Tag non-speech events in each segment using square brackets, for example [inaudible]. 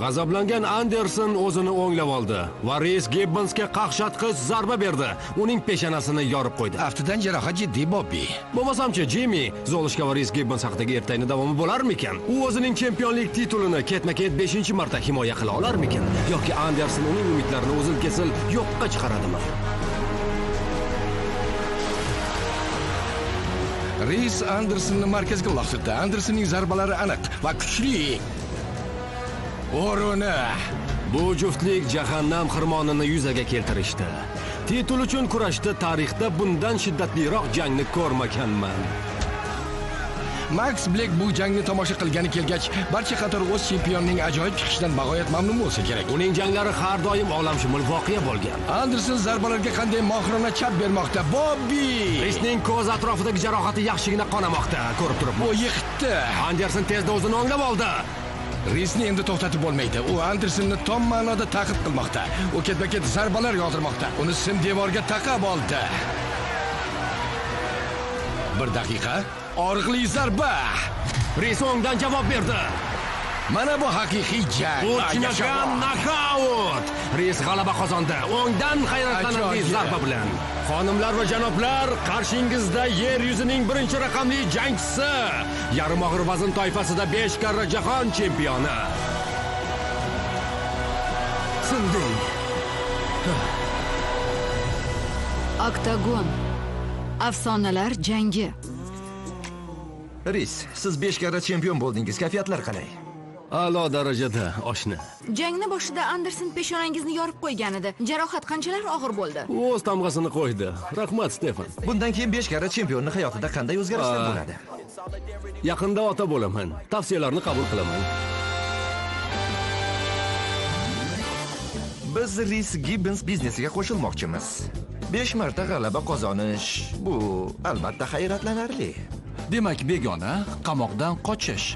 G'azablangan Anderson o'zini o'nglab oldi va Reys Gibbonsga qaqshatqich zarba berdi. Uning peshonasini yorib qo'ydi. Aftidan jarohat jiddiy Bobbi. Bo'lmasamchi Jimmy Zolishka va Reys Gibbons haqidagi ertayni davomi bo'larmikan? U o'zining chempionlik titulini ketma-ket 5-marta himoya qila olarmikan yoki Anderson uning umidlarini o'zil-kesil yo'qqa chiqaradimi? Reis Andersonni markazga uloqtirdi. Andersonning zarbalari aniq va kuchli. O'runi. Bu juftlik jahannam xirmonini yuzaga keltirishdi. Titul uchun kurashda tarixda bundan shiddatliroq jangni ko'rmaganman. Max Black bu jangni tomosha qilgani kelgach, barcha qator o'z chempionining ajoyib chiqishidan bag'oyat mamnun bo'lsa kerak. Uning janglari har doim olamshumul voqea bo'lgan. Anderson zarbalarga qanday mohirona chap bermoqda. Bobbi! Reysning ko'z atrofidagi jarohati yaxshigina qonamoqda, ko'rib turibman. Bu yiqitdi. Anderson tezda o'zini o'nglab oldi. Reysni endi to'xtatib bo'lmaydi. U Andersonni tom ma'noda ta'qib qilmoqda. U ketma-ket zarbalar yog'dirmoqda. Uni sim devorga taqab oldi. Bir daqiqa. Og'riqli zarba. Reys o'ngdan javob berdi. Mana bu haqiqiy jang. Bu chinakam nokaut. Reys g'alaba qozondi. O'ngdan hayratlanarli zarba bilan. Xonimlar va janoblar, qarshingizda yer yuzining birinchi raqamli jangchisi, yarim og'ir vazn toifasida 5 karra jahon chempioni. Sinding. Oktagon. Afsonalar jangi. Ris, siz 5 karra chempion bo'ldingiz. Kayfiyatlar qalay? A'lo darajada oshna. Jangni boshida Anderson peshonangizni yorib qo'ygan edi. Jarohat qanchalar og'ir bo'ldi? U o'z tamg'asini qo'ydi. Rahmat, Stefan. Bundan keyin 5 karra chempionni hayotida qanday o'zgarishlar bo'ladi? Yaqinda ota bo'laman. Tavsiyalarni qabul qilaman. Biz Ris Gibbons biznesiga qo'shilmoqchimiz. 5 marta g'alaba qozonish bu albatta hayratlanarli. Demak, begona qamoqdan qochish.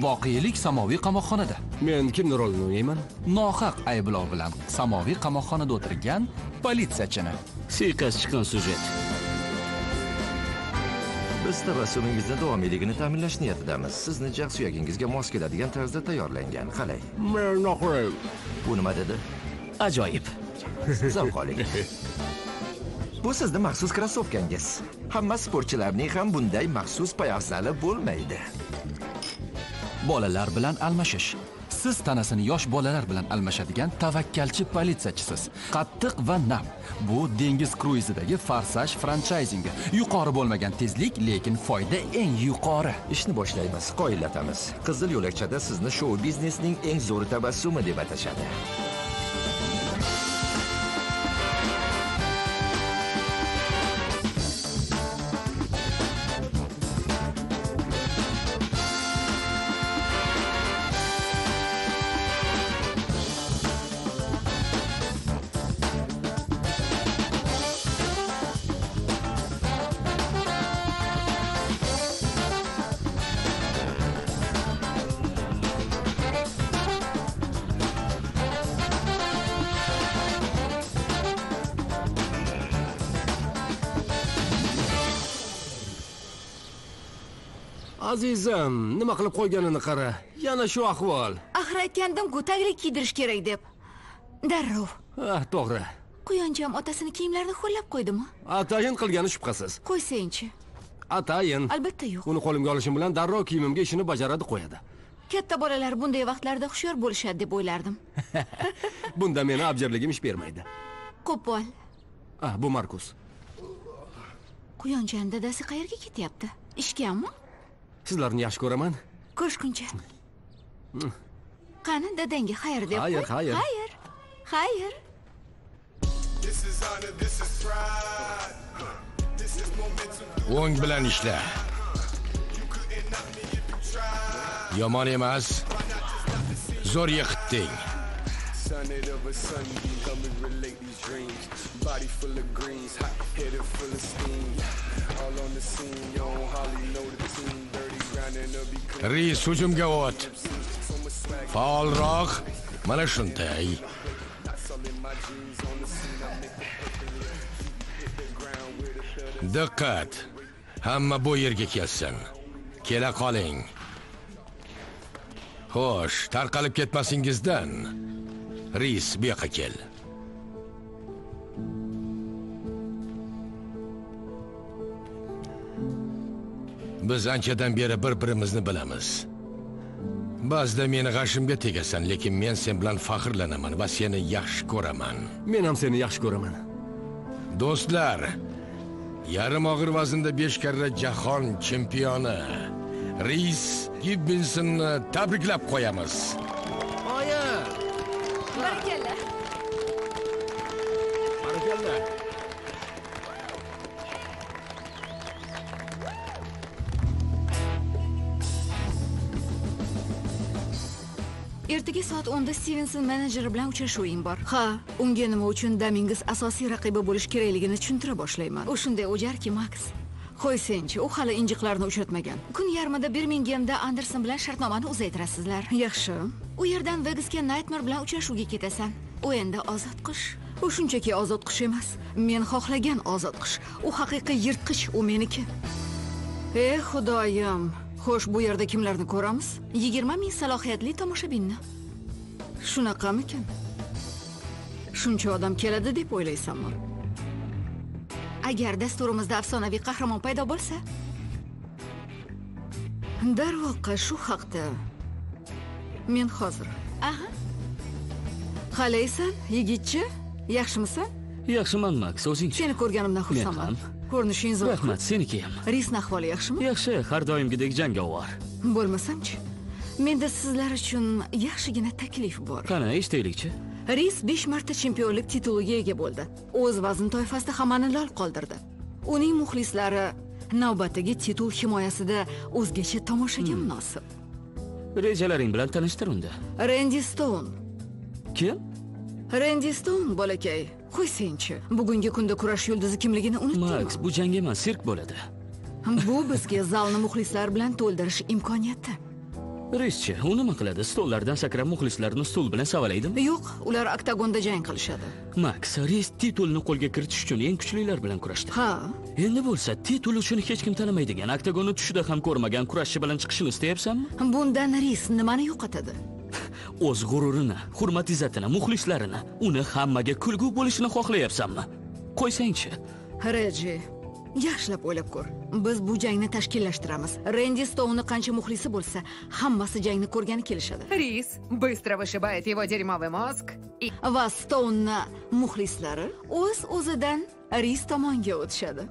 Voqelik samoviy qamoqxonada. Men kimni rolini o'ynayman? Nohaq ayblov bilan samoviy qamoqxonada o'tirgan politsiyachini. Siyqas chiqqan syujet. Biz tabassumingizni davomiyligini ta'minlash niyatidamiz. Sizni jag suyagingizga mos keladigan tarzda tayyorlangan. Qalay? Men noqulay. Bu nima dedi? Ajoyib. Zavq oling. Bu sizni maxsus krossovkangiz. Hamma sportchilarning ham bunday maxsus poyafsali bo'lmaydi. Bolalar bilan almashish. Siz tanasini yosh bolalar bilan almashadigan tavakkalchi politsiyachisiz. Qattiq va nam. Bu dengiz kruizidagi Farsaj franchayzingi Yuqori bo'lmagan tezlik, lekin foyda eng yuqori. Ishni boshlaymiz, qoyillatamiz. Qizil yo'lakchada sizni shou biznesning eng zo'r tabassumi deb atashadi. Azizim, nima qilib qo'yganini qara. Yana shu ahvol. Axir aytgandim-ku, taglik kiydirish kerak deb. Darrov. Ah, to'g'ri. Quyoncham otasini kiyimlarini ho'llab qo'ydimi? Atayin qilgani shubhasiz. Qo'ysangchi. Atayin. Albatta yo'q. Uni qo'limga olishim bilan darrov kiyimimga ishini bajaradi qo'yadi. Katta bolalar bunday vaqtlarda hushyor bo'lishadi deb o'ylardim. [laughs] Bunda meni abjirligim ish bermaydi. Qo'pol. Ah, bu Markus. Quyonjon dadasi qayerga ketyapti? Ishgami? Sizlarni yaxshi ko'raman. Ko'rishguncha. Qani dadangga xayr deb Xayr, qo'y. xayr. Xayr. Xayr. O'ng bilan ishla. Yomon emas. Zo'r yiqitding. Sonnet of a sunbeam, come and relate these dreams. Body full of greens, hot headed full of steam. All on the scene, you don't hardly know the team. Reis hujumga o't. Faolroq. Mana shunday. Diqqat. Hamma bu yerga kelsin. Kela qoling. xo'sh tarqalib ketmasingizdan ris bu yoqqa kel biz anchadan beri bir birimizni bilamiz. Ba'zida meni g'ashimga tegasan lekin men sen bilan faxrlanaman va seni yaxshi ko'raman. Men ham seni yaxshi ko'raman. Do'stlar yarim og'ir vaznda 5 karra jahon chempioni ris gibbensonni tabriklab qo'yamiz. Barakalla barakalla ertaga soat 10 da stevenson menejeri bilan uchrashuvim bor. Ha unga nima uchun damingiz asosiy raqibi bo'lish kerakligini tushuntira boshlayman. U shunday o'jarki maks qo'y senchi u hali injiqlarni uchratmagan. Kun yarmida birmingemda anderson bilan shartnomani uzaytirasizlar. Yaxshi. U yerdan vegasga naytmer bilan uchrashuvga ketasan. U endi ozod qush u shunchaki ozod qush emas. Men xohlagan ozod qush u haqiqiy yirtqich u meniki. Ey xudoyim. Xo'sh bu yerda kimlarni ko'ramiz? Yigirma ming salohiyatli tomoshabinni. Shunaqamikin? Shuncha odam keladi deb o'ylaysanmi? Agar dasturimizda afsonaviy qahramon paydo bo'lsa darvoqe shu haqda men hozir. Aha. Qalaysan yigitcha? Yaxshimisan? Yaxshiman maks o'zingchi seni ko'rganimdan xursandman ham. ko'rinishing zo'r. Rahmat seniki. Ham risni ahvoli yaxshimi? Yaxshi har doimgidek jangovar bo'lmasamchi menda sizlar uchun yaxshigina taklif bor. Qani eshitaylikchi. Ris 5 marta chempionlik tituliga ega bo'ldi. O'z vazn toifasida hammani lol qoldirdi. Uning muxlislari navbatdagi titul himoyasida o'zgacha tomoshaga munosib. Rejalaring bilan tanishtir unda. Rendi stoun kim? Rendi stoun bolakay qo'ysangchi bugungi kunda kurash yulduzi kimligini unutdingmi? Maks bu jang emas sirk bo'ladi. Bu bizga zalni muxlislar bilan to'ldirish imkoniyati. Rischi u nima qiladi? Stollardan sakrab muxlislarini stul bilan savalaydimi yo'q ular oktagonda jang qilishadi. Maks ris titulni qo'lga kiritish uchun eng kuchlilar bilan kurashdi. Ha. Endi bo'lsa titul uchun hech kim tanimaydigan oktagonni tushida ham ko'rmagan kurashchi bilan chiqishini istayapsanmi bundan ris nimani yo'qotadi o'z g'ururini hurmat izzatini muxlislarini uni hammaga kulgu bo'lishini xohlayapsanmi? Qo'ysangchi. Reji yaxshilab o'ylab ko'r. Biz bu jangni tashkillashtiramiz. Rendi stounni qancha muxlisi bo'lsa hammasi jangni ko'rgani kelishadi. Рис быстро вышибает его дерьмовый мозг и va stounni muxlislari o'z o'zidan ris tomonga o'tishadi.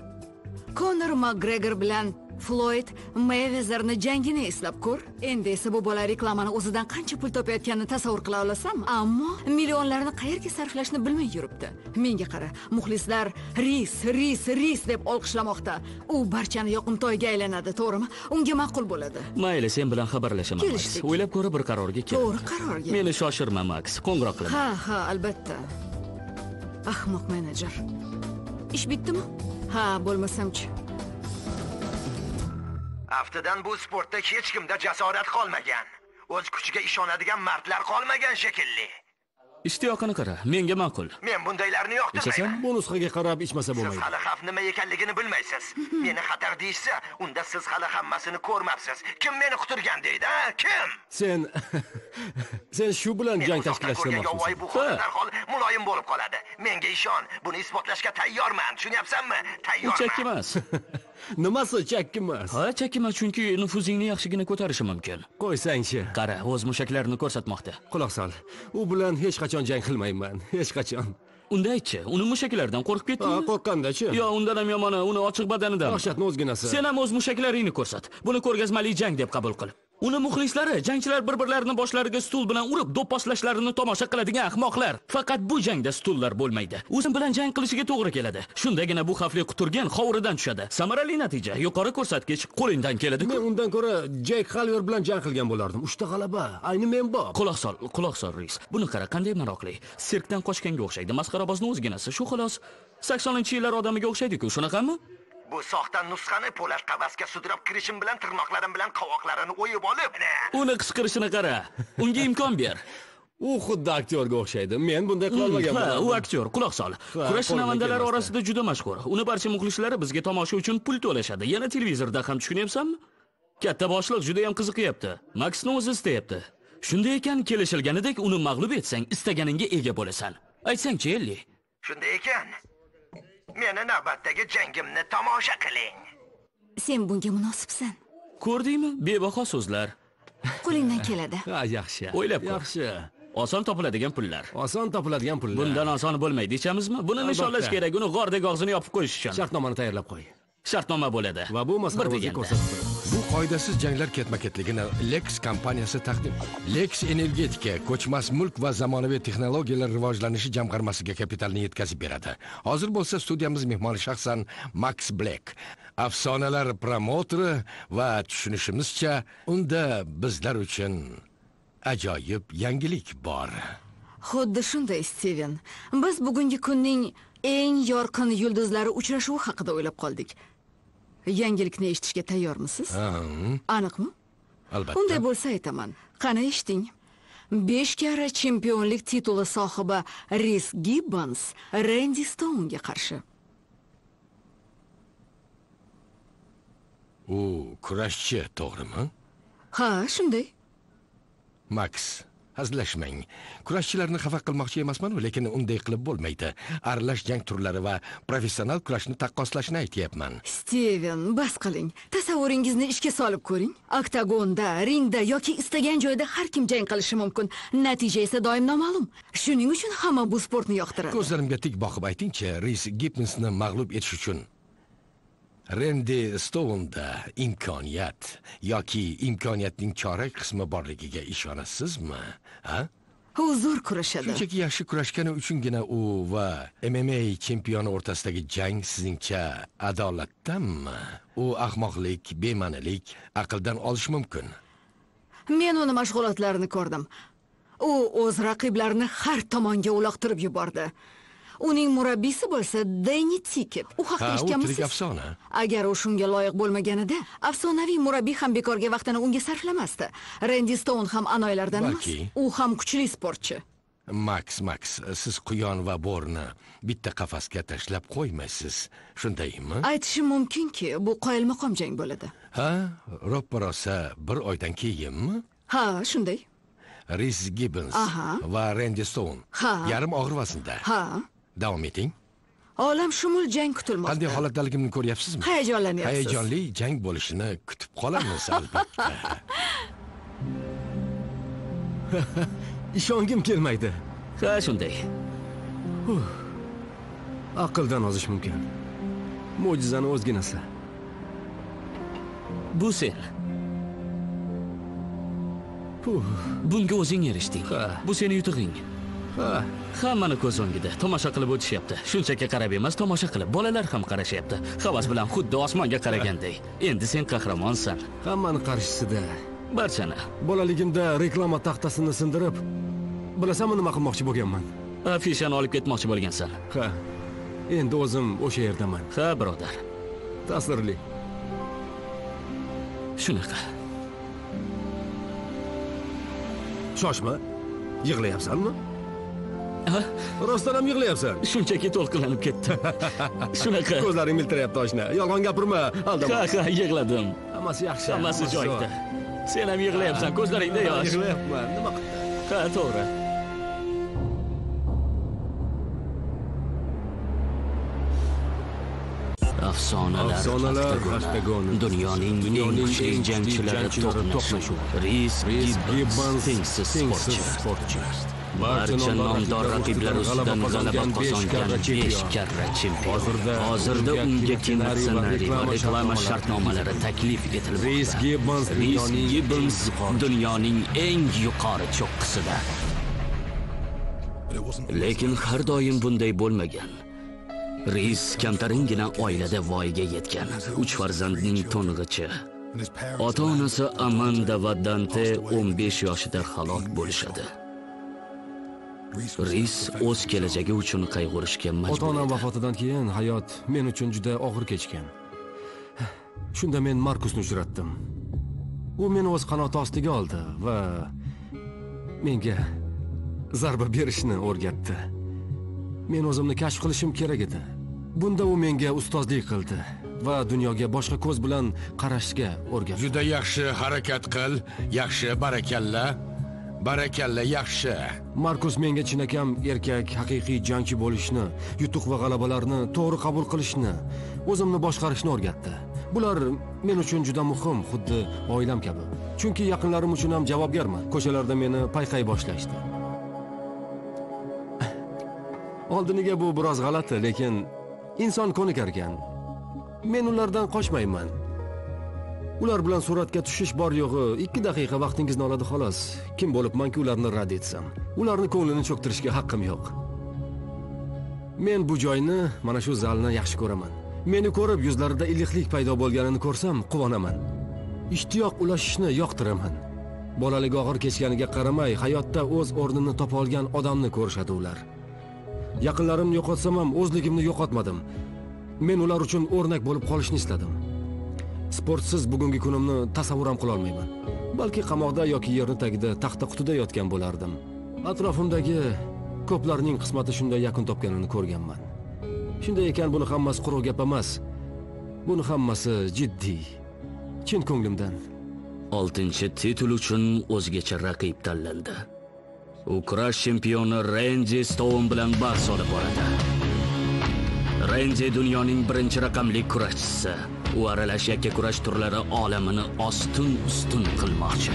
Konor makgregor bilan floyd meyvezerni jangini eslab ko'r. Endi esa bu bola reklamani o'zidan qancha pul topayotganini tasavvur qila olasanmi ammo millionlarni qayerga sarflashni bilmay yuribdi. Menga qara muxlislar ris ris ris deb olqishlamoqda. U barchani yoqimtoyga aylanadi to'g'rimi? Unga ma'qul bo'ladi. Mayli sen bilan xabarlashaman Kelishdik. o'ylab ko'ra bir qarorga kel to'g'ri qarorga. Meni shoshirma maks qo'ng'iroq qilaman. Ha ha albatta. Ahmoq menejer ish bitdimi? Ha bo'lmasamchi Aftidan bu sportda hech kimda jasorat qolmagan. O'z kuchiga ishonadigan mardlar qolmagan shekilli. ishtiyoqini qara menga ma'qul Men bundaylarni yoqtirmayman. ichasan bu nusxaga qarab ichmasa Siz bo'lmaydi hali xavf nima ekanligini bilmaysiz. Meni xatar deyishsa, unda siz hali hammasini ko'rmabsiz. Kim meni quturgan deydi, ha? Kim? sen [laughs] sen shu bilan jang tashkillashtirmoqchimisan bu xona darhol muloyim bo'lib qoladi. Menga ishon, buni isbotlashga tayyorman. Tushunyapsanmi? Tayyorman. emas [laughs] nimasi chakki emas ha chakki emas chunki nufuzingni yaxshigina ko'tarishi mumkin. Qo'ysangchi. Qara o'z mushaklarini ko'rsatmoqda. Quloq sol. U bilan hech qachon jang qilmayman hech qachon. Unda aytchi uni mushaklaridan qo'rqib ha ketdingmi qo'rqqandachi. Yo undan ham yomoni uni ochiq badanidan dahshatni o'zginasi. Sen ham o'z mushaklaringni ko'rsat. Buni ko'rgazmali jang deb qabul qil uni muxlislari jangchilar bir birlarini boshlariga stul bilan urib do'pposlashlarini tomosha qiladigan ahmoqlar. Faqat bu jangda stullar bo'lmaydi. O'zim bilan jang qilishiga to'g'ri keladi. Shundagina bu xavfli quturgan hovuridan tushadi. Samarali natija. Yuqori ko'rsatkich qo'lingdan keladi men undan ko'ra jek halver bilan jang qilgan bo'lardim. Uchta g'alaba. Ayni men bor. Quloq sol quloq sol reis buni qara qanday maroqli sirkdan qochganga o'xshaydi. Masxarabozni o'zginasi. Shu xolos saksoninchi yillar odamiga o'xshaydiku. Shunaqami Bu soxta nusxani po'lat qafasga sudrab kirishim bilan tirnoqlarim bilan qovoqlarini o'yib olib, uni qisqirishini qara. Unga imkon ber. U xuddi aktyorga o'xshaydi. Men bunday qilolmagan ha u aktyor quloq sol. Kurash kelmasdi. orasida juda mashhur. Uni barcha muxlislari bizga tomosha uchun pul to'lashadi. Yana televizorda ham tushunyapsanmi? Katta boshliq juda ham qiziqyapti. Maksni o'zi istayapti. Shunday ekan kelishilganidek uni mag'lub etsang istaganingga ega bo'lasan. Aytsangchi elli? Shunday ekan, meni navbatdagi jangimni tomosha qiling. sen bunga munosibsan. Ko'rdingmi? Bebaho so'zlar. Qo'lingdan keladi. [laughs] Ha yaxshi. O'ylab ko'r. yaxshi. Oson topiladigan pullar. Oson topiladigan pullar. Bundan oson bo'lmaydi deyishamizmi buni nishonlash kerak. Uni g'ordek og'zini yopib qo'yish uchun. Shartnomani tayyorlab qo'y. Shartnoma bo'ladi. Va bu masala bir o'zi deganda. ko'rsatib qo'yadi Bu qoidasiz janglar ketma-ketligini Lex kompaniyasi taqdim. qildi Lex Energetika ko'chmas mulk va zamonaviy texnologiyalar rivojlanishi jamg'armasiga kapitalni yetkazib beradi. Hozir bo'lsa studiyamiz mehmoni shaxsan Max blek afsonalar promoteri va tushunishimizcha unda bizlar uchun ajoyib yangilik bor. xuddi shunday stiven biz bugungi kunning eng yorqin yulduzlari uchrashuvi haqida o'ylab qoldik yangilikni eshitishga tayyormisiz? Aniqmi? Albatta. unday bo'lsa aytaman. Qani eshiting? Besh karra chempionlik tituli sohibi ris gibbons rendi stounga qarshi. U kurashchi, to'g'rimi? ha shunday. Max, hazillashmang. Kurashchilarni xafa qilmoqchi emasman, lekin unday qilib bo'lmaydi. Aralash jang turlari va professional kurashni taqqoslashni aytyapman. steven bas qiling tasavvuringizni ishga solib ko'ring oktagonda ringda yoki istagan joyda har kim jang qilishi mumkin natija esa doim noma'lum shuning uchun hamma bu sportni yoqtiradi Ko'zlarimga tik boqib aytingchi, Ris Gibbonsni mag'lub etish uchun Randy Stone'da imkoniyat yoki imkoniyatning chorak qismi borligiga ishonasizmi? Ha? u zo'r kurashadi Shunchaki yaxshi kurashgani uchungina u va MMA chempioni o'rtasidagi jang sizningcha adolatdanmi? U ahmoqlik, bema'nilik, aqldan olish mumkin. men uni mashg'ulotlarini ko'rdim u o'z raqiblarini har tomonga uloqtirib yubordi uning murabbiysi bo'lsa Deni Tikep u haqida Ha, u tirik eshitganmisiz afsona. agar u shunga loyiq bo'lmaganida afsonaviy murabbiy ham bekorga vaqtini unga sarflamasdi rendi stoun ham anoylardan emas u ham kuchli sportchi Max, Max, siz quyon va bo'rni bitta qafasga tashlab qo'ymaysiz, shundaymi? aytishim mumkinki bu qoyilmaqom jang bo'ladi Ha, roppa rosa bir oydan keyinmi? ha shunday Ris Gibbons Aha. va Randy Stone Ha. yarim og'ir vaznda. ha Davom eting. olam shumul jang Qanday kutilmoqda holatdaligimni ko'ryapsizmi? hayajonlanyapsiz. Hayajonli jang bo'lishini kutib qolamiz albatta. [laughs] ishongim kelmaydi. Ha shunday. Aqldan ozish mumkin. Mo'jizani o'zginasi bu sen. Bunga o'zing erishding. Ha. bu seni yutug'ing ha hammani ko'z o'ngida tomosha qilib o'tishyapti. Shunchaki qarab emas tomosha qilib. Bolalar ham qarashyapti. Havas bilan xuddi osmonga qaraganday endi sen qahramonsan. Hammani qarshisida. Barchani. Bolaligimda reklama taxtasini sindirib bilasanmi nima qilmoqchi bo'lganman. Afishani olib ketmoqchi bo'lgansan. Ha. Endi o'zim o'sha yerdaman. Ha birodar. Ta'sirli. Shunaqa. Shoshma. Yig'layapsanmi Ha? rostdan ham yig'layapsan. Shunchaki to'lqinlanib ketdi. [laughs] Shunaqa. Ko'zlaring miltirayapti oshna yolg'on gapirma aldama. Ha ha yig'ladim. Hammasi yaxshi. Hammasi joyida. sen ham yig'layapsan ko'zlaringda yosh. [laughs] Yig'layapman. Nima ha to'g'ri. Afsonalar, Afsonalar oktagoni. dunyoning eng kuchli jangchilari to'qnashuvi. Ris gibbons tengsiz sportchi barcha nomdor raqiblar ustidan g'alaba qozongan besh karra chempion. Hozirda unga Kim ssenariy va reklama shartnomalari taklif etilmoqda? Reis Gibbons Reis dunyoning Gibbons eng yuqori- dunyoning eng yuqori cho'qqisida. Lekin har doim bunday bo'lmagan. Reis kamtaringina oilada voyaga yetgan. Uch farzandning to'ng'ichi. Ota onasi amanda va dante 15 yoshida halok bo'lishadi reis o'z kelajagi uchun qayg'urishga ota majbur onam edi. vafotidan keyin hayot men uchun juda og'ir kechgan. Shunda men markusni uchratdim. U meni o'z qanoti ostiga oldi va menga zarba berishni o'rgatdi. Men o'zimni kashf qilishim kerak edi. Bunda u menga ustozlik qildi va dunyoga boshqa ko'z bilan qarashga o'rgatdi. Juda yaxshi harakat qil, yaxshi barakalla. Barakalla yaxshi. Markus menga chinakam erkak haqiqiy jangchi bo'lishni yutuq va g'alabalarni to'g'ri qabul qilishni o'zimni boshqarishni o'rgatdi. Bular men uchun juda muhim xuddi oilam kabi. Chunki yaqinlarim uchun ham javobgarman. Ko'chalarda meni payqay boshlashdi. Oldiniga bu biroz g'alati lekin inson ko'nikarkan men ulardan qochmayman. Ular bilan suratga tushish bor yo'g'i. Ikki daqiqa vaqtingizni oladi xolos. Kim bo'libmanki ularni rad etsam. Ularni ko'nglini cho'ktirishga haqqim yo'q. Men bu joyni mana shu zalni yaxshi ko'raman. Meni ko'rib yuzlarida iliqlik paydo bo'lganini ko'rsam quvonaman. Ishtiyoq ulashishni yoqtiraman. Bolalik og'ir kechganiga qaramay hayotda o'z o'rnini topa olgan odamni ko'rishadi ular. Yaqinlarimni yo'qotsam ham o'zligimni yo'qotmadim. Men ular uchun o'rnak bo'lib qolishni istadim. Sportsiz bugungi kunimni tasavvur ham qilolmayman balki qamoqda yoki yerni tagida taxta qutida yotgan bo'lardim. Atrofimdagi ko'plarning qismati shunday yakun topganini ko'rganman. Shunday ekan buni hammasi quruq gap emas. Buni hammasi jiddiy. Chin ko'nglimdan. Oltinchi titul uchun o'zgacha raqib tanlandi. U kurash chempioni rendi stoun bilan bahs olib boradi. Rendi dunyoning birinchi raqamli kurashchisi. U aralash yakkakurash turlari olamini ostin ustun qilmoqchi.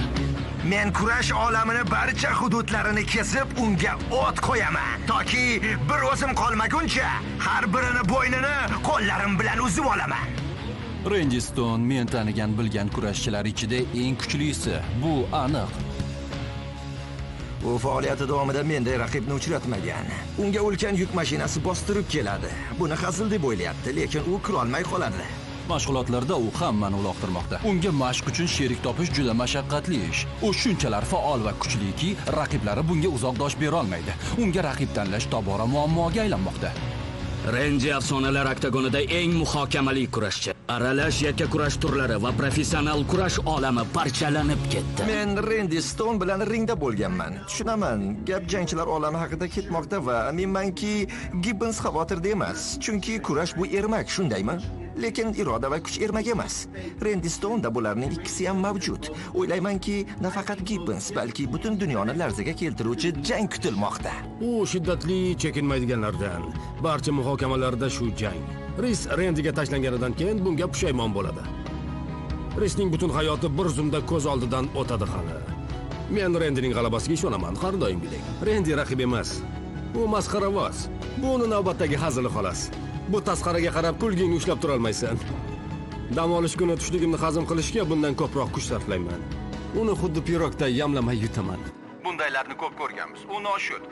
Men kurash olamini barcha hududlarini kesib unga o't qo'yaman. Toki bir o'zim qolmaguncha har birini bo'ynini qo'llarim bilan uzib olaman. Rendi stoun men tanigan bilgan kurashchilar ichida eng kuchlisi bu aniq. U faoliyati davomida menday raqibni uchratmagan. Unga ulkan yuk mashinasi bostirib keladi. Buni hazil deb o'ylayapti lekin u kirolmay qoladi mashg'ulotlarda u hammani uloqtirmoqda. Unga mashq uchun sherik topish juda mashaqqatli ish. U shunchalar faol va kuchliki raqiblari bunga uzoq dosh berolmaydi unga raqib tanlash tobora muammoga aylanmoqda. Rendi afsonalar oktagonida eng muhokamali kurashchi. Aralash yakkakurash turlari va professional kurash olami parchalanib ketdi. Men rendi stoun bilan ringda bo'lganman. Tushunaman gap jangchilar olami haqida ketmoqda va aminmanki gibbons xavotirda emas. Chunki kurash bu ermak shundaymi lekin iroda va kuch ermak emas. Rendistonda bularning ikkisi ham mavjud. O'ylaymanki nafaqat gibbons balki butun dunyoni larzaga keltiruvchi jang kutilmoqda. U shiddatli chekinmaydiganlardan barcha muhokamalarda shu jang. Ris rendiga tashlanganidan keyin bunga pushaymon bo'ladi. Risning butun hayoti bir zumda ko'z oldidan o'tadi hali. Men rendining g'alabasiga ishonaman har doimgidek rendi raqib emas. U masxaravoz bu uni navbatdagi hazili xolos. Bu tasqaraga qarab kulgingni ushlab turolmaysan. Dam olish kuni tushligimni hazm qilishga bundan ko'proq kuch sarflayman. Uni xuddi pirogday yamlamay yutaman. Bundaylarni ko'p ko'rganmiz. U noshud.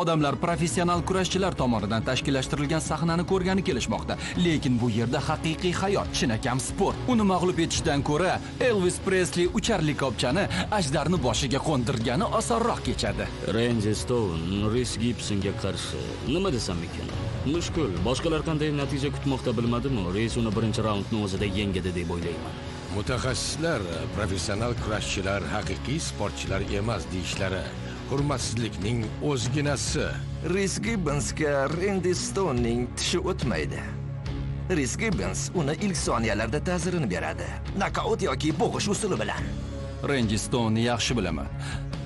Odamlar professional kurashchilar tomonidan tashkillashtirilgan sahnani ko'rgani kelishmoqda. Lekin bu yerda haqiqiy hayot chinakam sport. Uni mag'lub etishdan ko'ra elvis presli uchar likopchani ajdarni boshiga qo'ndirgani osonroq kechadi. Rendi stoun ris gibsonga qarshi nima desam ekan? Mushkul boshqalar qanday natija kutmoqda bilmadimu ris uni birinchi raundni o'zida yengadi deb o'ylayman. Mutaxassislar professional kurashchilar haqiqiy sportchilar emas deyishlari hurmatsizlikning o'zginasi. Ris gibbonsga rendi stounning tishi o'tmaydi. Ris gibbons uni ilk soniyalarda ta'sirini beradi. Nokaut yoki bo'g'ish usuli bilan. Rendi stounni yaxshi bilaman.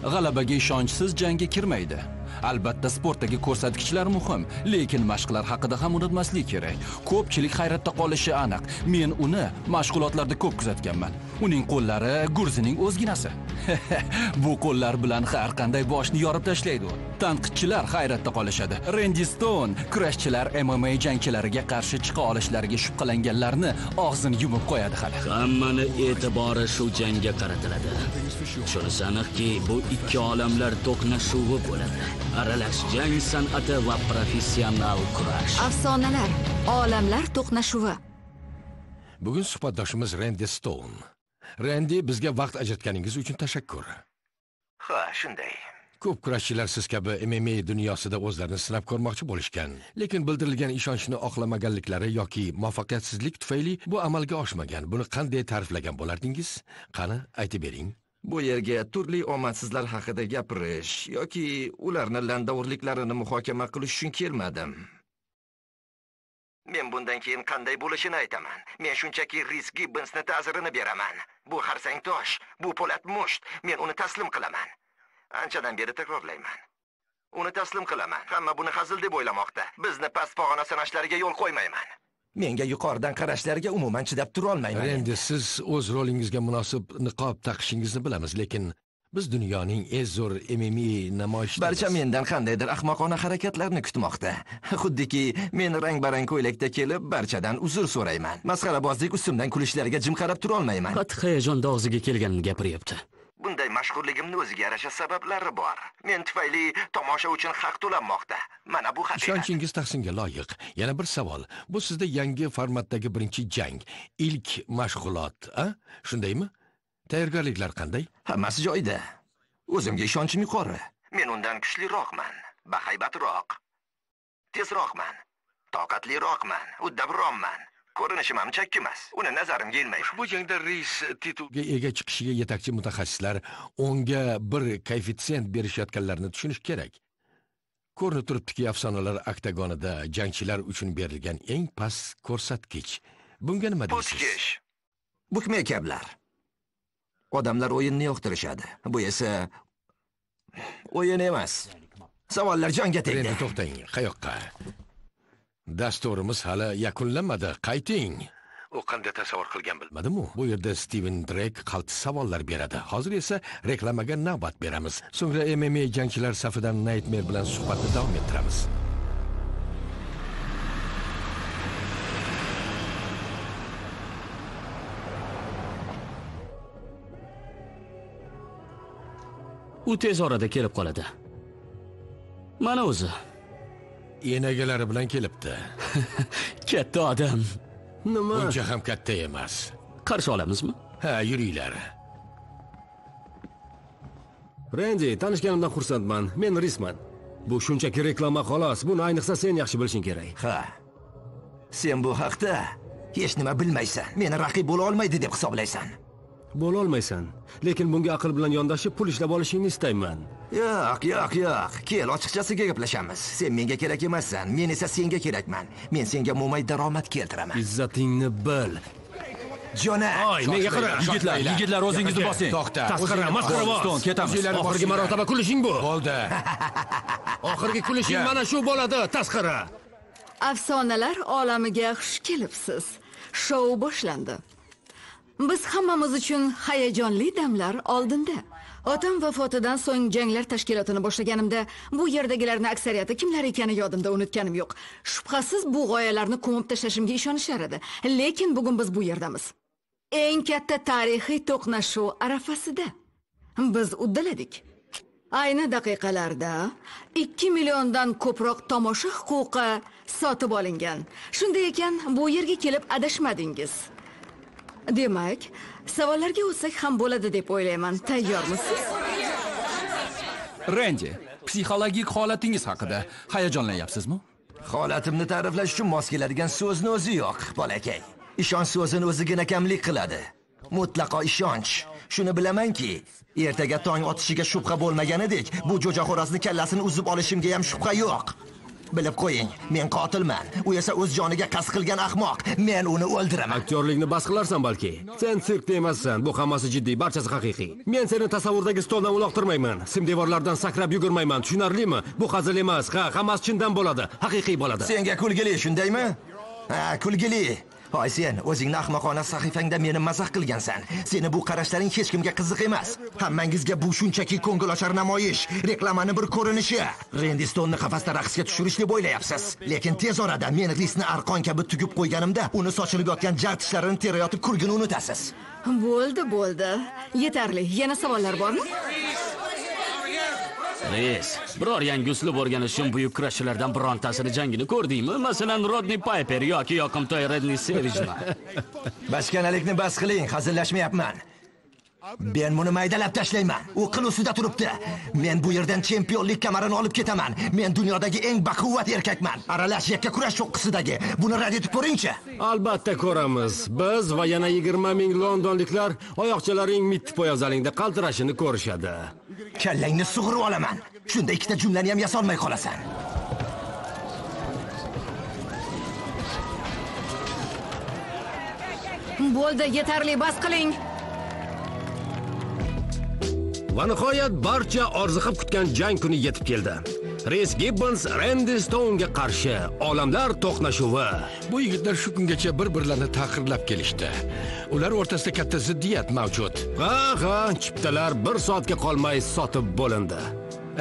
G'alabaga ishonchsiz jangga kirmaydi albatta sportdagi ko'rsatkichlar muhim lekin mashqlar haqida ham unutmaslik kerak. Ko'pchilik hayratda qolishi aniq. Men uni mashg'ulotlarda ko'p kuzatganman. Uning qo'llari gurzining o'zginasi. [laughs] Bu qo'llar bilan har qanday boshni yorib tashlaydi u. Tanqidchilar hayratda qolishadi. Rendi stoun kurashchilar mma jangchilariga qarshi chiqa olishlariga shubhalanganlarni og'zini yumib qo'yadi hali. Hammani e'tibori shu jangga qaratiladi. Shunisi aniqki bu ikki olamlar to'qnashuvi bo'ladi. Aralash jang san'ati va professional kurash. Afsonalar olamlar to'qnashuvi. Bugun suhbatdoshimiz rendi stoun rendi bizga vaqt ajratganingiz uchun tashakkur. Ha shunday. Ko'p kurashchilar siz kabi mma dunyosida o'zlarini sinab ko'rmoqchi bo'lishgan lekin bildirilgan ishonchni oqlamaganliklari yoki muvaffaqiyatsizlik tufayli bu amalga oshmagan buni qanday ta'riflagan bo'lardingiz? Qani aytib bering bu yerga turli omadsizlar haqida gapirish yoki ularni landavurliklarini muhokama qilish uchun kelmadim men bundan keyin qanday bo'lishini aytaman men shunchaki risk gibbonsni ta'zirini beraman bu xarsang tosh bu po'lat musht men uni taslim qilaman Anchadan beri takrorlayman. Uni taslim qilaman. Hamma buni hazil deb o'ylamoqda. Bizni past pog'ona sanashlariga yo'l qo'ymayman. Menga yuqoridan qarashlariga umuman chidab tura olmayman. Rendi, siz o'z rolingizga munosib niqob taqishingizni bilamiz, lekin biz dunyoning eng zo'r MMA namoyishchisi. Barcha mendan qandaydir ahmoqona harakatlarni kutmoqda. Xuddiki men rang-barang ko'ylakda kelib barchadan uzr so'rayman. Masxarabozlik ustimdan kulishlariga jim qarab tura olmayman. qattiq hayajonda og'ziga kelganini gapiryapti Bunday mashhurligimni o'ziga yarasha sabablari bor. Men tufayli tomosha uchun haq to'lanmoqda. Mana bu haqiqat. Ishonchingiz tahsinga loyiq. Yana bir savol. Bu sizda yangi formatdagi birinchi jang, ilk mashg'ulot, a? Shundaymi? Tayyorgarliklar qanday? Hammasi joyida. O'zimga ishonchim yuqori. Men undan kuchliroqman, bahaybatroq. Tezroqman, toqatliroqman, uddabronman. Ko'rinishim ham chakki emas. Uni nazarimga ilmayman. Bu jangda reys titulga ega chiqishiga yetakchi mutaxassislar onga bir koeffitsient berishayotganlarini tushunish kerak. Ko'rinib turibdiki, afsonalar oktagonida jangchilar uchun berilgan eng past ko'rsatkich. Bunga nima deysiz? Bukmekerlar. Odamlar o'yinni yoqtirishadi. Bu esa o'yin emas. Savollar jonga tegdi. Endi to'xtang, qayoqqa? Dasturimiz hali yakunlanmadi. Qayting. U qanday tasavvur qilgan bilmadim-u. Bu yerda Steven Drake qaltis savollar beradi. Hozir esa reklamaga navbat beramiz. So'ngra MMA jangchilar safidan Nightmare bilan suhbatni davom ettiramiz. u tez orada kelib qoladi mana o'zi Enagalari bilan kelibdi. [laughs] katta odam nima Buncha ham katta emas. qarshi olamizmi Ha, yuringlar. rendi tanishganimdan xursandman men risman bu shunchaki reklama xolos buni ayniqsa sen yaxshi bilishing kerak Ha. Sen bu haqda hech nima bilmaysan. Meni raqib bo'la olmaydi deb hisoblaysan. bo'lolmaysan lekin bunga aql bilan yondashib pul ishlab olishingni istayman Yo'q, yo'q, yo'q. Kel, ochiqchasiga gaplashamiz. Sen menga kerak emassan, men esa senga kerakman. Men senga mo'may daromad keltiraman. izzatingni bil Jona. oy menga qara yigitlar yigitlar o'zingizni bosing To'xta. tasqara masxaravoz ketamiz. oxirgi marotaba kulishing bu Bo'ldi. [laughs] oxirgi kulishing mana shu bo'ladi tasqara Afsonalar olamiga xush kelibsiz. Shou boshlandi. Biz hammamiz uchun hayajonli damlar oldinda. Otam vafotidan so'ng janglar tashkilotini boshlaganimda bu yerdagilarning aksariyati kimlar ekani yodimda unutganim yo'q. Shubhasiz bu g'oyalarni ko'mib tashlashimga ishonishar edi. Lekin bugun biz bu yerdamiz. Eng katta tarixiy to'qnashuv arafasida. Biz uddaladik. Ayni daqiqalarda 2 milliondan ko'proq tomosha huquqi sotib olingan. Shunday ekan, bu yerga kelib adashmadingiz. Demak, savollarga o'tsak ham bo'ladi deb o'ylayman. Tayyormisiz? rendi psixologik holatingiz haqida hayajonlanyapsizmi Holatimni ta'riflash uchun mos keladigan so'zni o'zi yo'q, bolakay. Ishonch so'zini o'zigina kamlik qiladi. Mutlaqo ishonch. Shuni bilamanki, ertaga tong otishiga shubha bo'lmaganidek, bu jo'jaxo'rasini kallasini uzib olishimga ham shubha yo'q. Bilib qo'ying, men qotilman. U esa o'z joniga qasd qilgan ahmoq. Men uni o'ldiraman. aktyorlikni bas qilarsan balki sen sirkda emassan bu hammasi jiddiy barchasi haqiqiy men seni tasavvurdagi stoldan uloqtirmayman sim devorlardan sakrab yugurmayman tushunarlimi bu hazil emas ha hammasi chindan bo'ladi haqiqiy bo'ladi Senga kulgili, shundaymi? Ha, kulgili. Hoy sen, o'zingni ahmoqona sahifangda meni mazax qilgansan. Seni bu qarashlaring hech kimga qiziq emas. Hammangizga bu shunchaki ko'ngilochar namoyish, reklamani bir ko'rinishi. Rendi Stone'ni qafasda raqsga tushirish deb o'ylayapsiz. Lekin tez orada men Risni arqon kabi tugib qo'yganimda, uni sochilib yotgan jar tishlarini terayotib kulgini unutasiz. Bo'ldi, bo'ldi. Yetarli. Yana savollar bormi? Reis biror yangi uslub o'rganish uchun buyuk kurashchilardan birontasini jangini ko'rdingmi masalan rodni payper yoki yoqimtoy redni [laughs] Bachkanalikni bas qiling, hazillashmayapman. Ben buni maydalab tashlayman. U qil ustida turibdi. Men bu yerdan chempionlik kamarini olib ketaman. Men dunyodagi eng baquvvat erkakman. Aralash yakka kurash cho'qqisidagi. Buni rad etib ko'ring-chi. albatta ko'ramiz biz va yana 20 ming londonliklar oyoqchalaring mitti poyabzalingda qaltirashini ko'rishadi Kallangni sug'urib olaman. Shunda ikkita jumlani ham yasolmay qolasan. Bo'ldi, yetarli, bas qiling. va nihoyat barcha orziqib kutgan jang kuni yetib keldi ris gibbons rendi stounga qarshi olamlar to'qnashuvi. Bu yigitlar shu kungacha bir birlarini tahqirlab kelishdi. Ular o'rtasida katta ziddiyat mavjud. Ha ha chiptalar bir soatga qolmay sotib bo'lindi.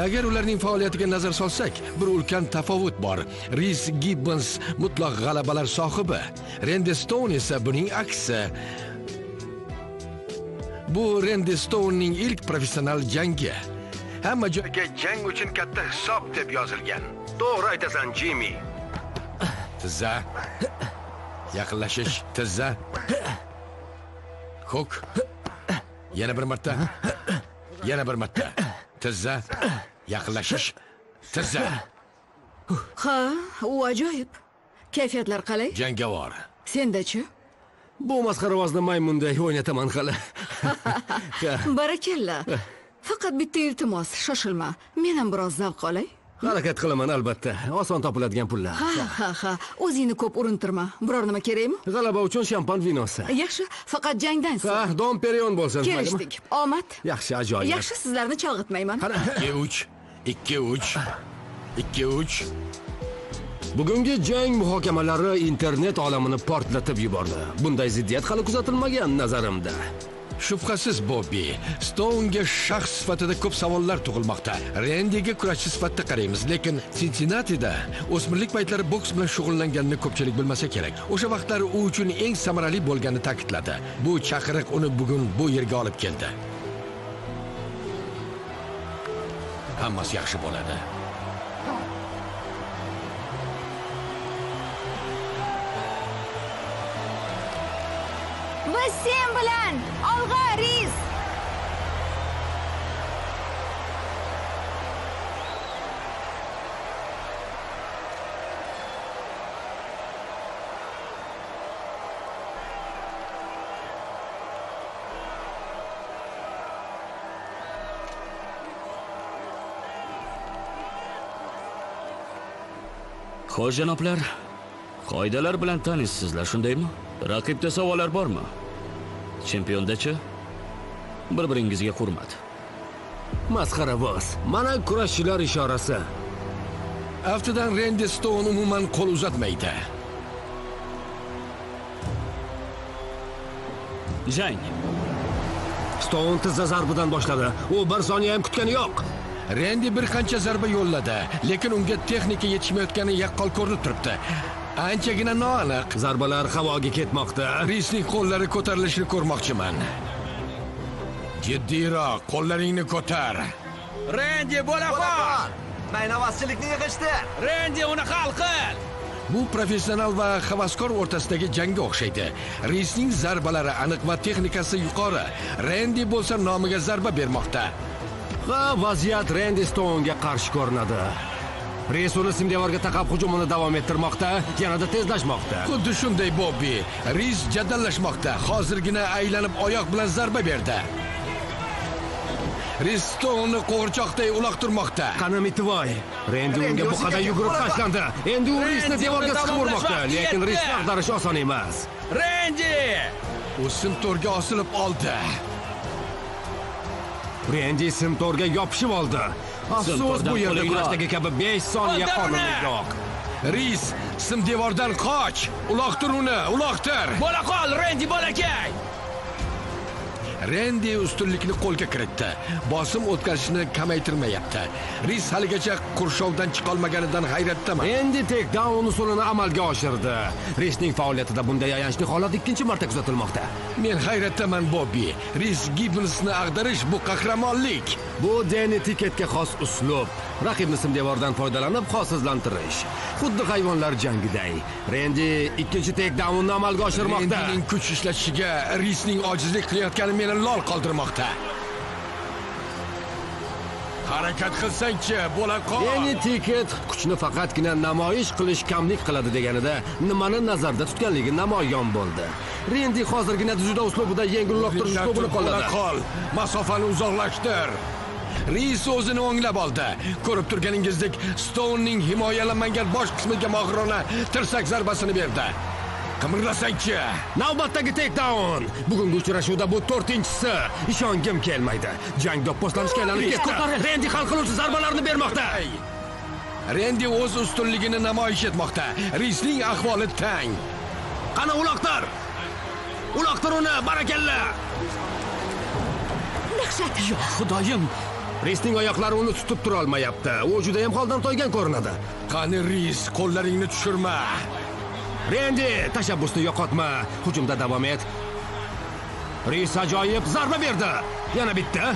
Agar ularning faoliyatiga nazar solsak bir ulkan tafovut bor. Ris gibbons mutlaq g'alabalar sohibi. Rendi stoun esa buning aksi. Bu rendi stounning ilk professional jangi hamma joyga jang uchun katta hisob deb yozilgan. To'g'ri aytasan jimmi tizza. Yaqinlashish tizza. Ho'k yana bir marta. Yana bir marta. Tizza. Yaqinlashish tizza. Ha u ajoyib. Kayfiyatlar qalay? Jangovar. Sendachi bu masxarabozni maymunday o'ynataman hali. [laughs] Barakalla faqat bitta iltimos shoshilma. Men ham biroz zavq olay. Harakat qilaman albatta. Oson topiladigan pullar. Ha ha ha. O'zingni ko'p urintirma. Biror nima kerakmi g'alaba uchun shampan vinosi. Yaxshi faqat jangdan ha so'ng dom perion bo'lsin kelishdik. Omad. Yaxshi ajoyib. Yaxshi sizlarni chalg'itmayman. Ikki uch ikki uch ikki uch. Bugungi jang muhokamalari internet olamini portlatib yubordi. Bunday ziddiyat hali kuzatilmagan nazarimda shubhasiz bobbi stounga shaxs sifatida ko'p savollar tug'ilmoqda. Rendiga kurashchi sifatida qaraymiz lekin sinsinnatida o'smirlik paytlari boks bilan shug'ullanganini ko'pchilik bilmasa kerak. O'sha vaqtlari u uchun eng samarali bo'lganini ta'kidladi. Bu chaqiriq uni bugun bu yerga olib keldi. Hammasi yaxshi bo'ladi. Biz sen bilan. Olg'a reis. Xo'sh janoblar qoidalar bilan tanishsizlar shundaymi? Raqibda savollar bormi? Chempiondachi? Bir biringizga hurmat masxaraboz mana kurashchilar ishorasi. Aftidan rendi stoun umuman qo'l uzatmaydi. Jang. Stoun tizza zarbidan boshladi. U bir soniya ham kutgani yo'q. Rendi bir qancha zarba yo'lladi lekin unga texnika yetishmayotgani yaqqol ko'rinib turibdi anchagina noaniq. Zarbalar havoga ketmoqda. Risning qo'llari ko'tarilishini ko'rmoqchiman. Jiddiyroq qo'llaringni ko'tar. Rendi bo'la qol maynavazchilikni yig'ishdi. Rendi uni hal qil. Bu professional va havaskor o'rtasidagi jangga o'xshaydi. Risning zarbalari aniq va texnikasi yuqori. Rendi bo'lsa nomiga zarba bermoqda. Ha vaziyat rendi stounga qarshi ko'rinadi res uni simdevorga taqab hujumini davom ettirmoqda yanada tezlashmoqda. Xuddi shunday bobbi ris jadallashmoqda. Hozirgina aylanib oyoq bilan zarba berdi. Ris stounni qo'g'irchoqday uloqtirmoqda qani mitvoy rendi unga bu qadar yugurib tashlandi. Endi u risni devorga siqib urmoqda lekin risni ag'darish oson emas. Rendi u simtorga osilib oldi. Rendi simtorga yopishib oldi afsus bu yerda kurashdagi kabi 5 soniya Qo'lda qonuni uni! yo'q ris simdevordan qoch. Uloqtir uni uloqtir. Bo'la qol rendi bolakay. Rendi ustunlikni qo'lga kiritdi. Bosim o'tkazishni kamaytirmayapti. Ris haligacha qurshovdan chiqolmaganidan hayratdaman. Endi tekdaun usulini amalga oshirdi. Risning faoliyatida bunday ayanchli holat ikkinchi marta kuzatilmoqda. Men hayratdaman bobbi ris gibbonsni ag'darish bu qahramonlik bu deni tiketga xos uslub. Raqibni simdevordan foydalanib hossizlantirish xuddi hayvonlar jangiday. Rendi ikkinchi tekdaunni amalga oshirmoqda. Rendining kuch ishlatishiga risning ojizlik qilayotgani meni lol qoldirmoqda. Harakat qilsangchi bo'la qol. Yeni tiket kuchni faqatgina namoyish qilish kamlik qiladi deganida nimani nazarda tutganligi namoyon bo'ldi. Rendi hozirgina juda uslubida yengil uloqtirish uslubini qo'lladi. qol. Masofani uzoqlashtir ris o'zini o'nglab oldi ko'rib turganingizdek stounning himoyalanmagan bosh qismiga mohirona tirsak zarbasini berdi qimirlasangchi Navbatdagi takedown. Bugungi uchrashuvda bu 4-inchisi. Ishongim kelmaydi. Jang do'pposlanishga aylanib ketdi. Rendi hal qiluvchi zarbalarni bermoqda. rendi o'z ustunligini namoyish etmoqda risning ahvoli tang Qani uloqtir. Uloqtir uni, barakalla. Dahshat. Yo, xudoyim. Risning oyoqlari uni tutib tura olmayapti. U juda ham holdan toygan ko'rinadi. qani ris qo'llaringni tushirma Rendi, tashabbusni yo'qotma. Hujumda davom et. Ris ajoyib zarba berdi. Yana bitta.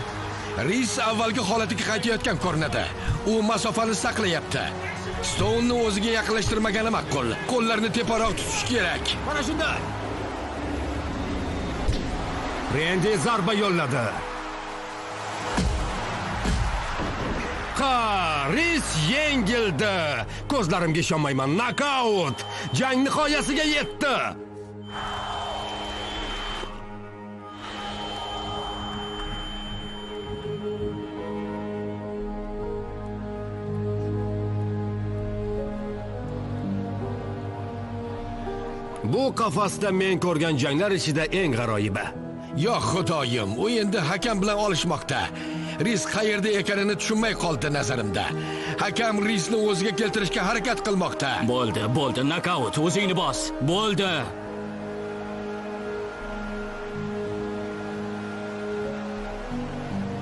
ris avvalgi holatiga qaytayotgan ko'rinadi u masofani saqlayapti stounni o'ziga yaqinlashtirmagani ma'qul qo'llarini teparoq tutish kerak Mana shunda. Rendi zarba yo'lladi. Ha, Ris yengildi. Ko'zlarimga ishonmayman. Nokaut. Jang nihoyasiga yetdi. Bu qafasda men ko'rgan janglar ichida eng g'aroyibi. Yo xudoyim u endi hakam bilan olishmoqda ris qayerda ekanini tushunmay qoldi nazarimda hakam risni o'ziga keltirishga harakat qilmoqda Bo'ldi, bo'ldi, nokaut. O'zingni bos. Bo'ldi.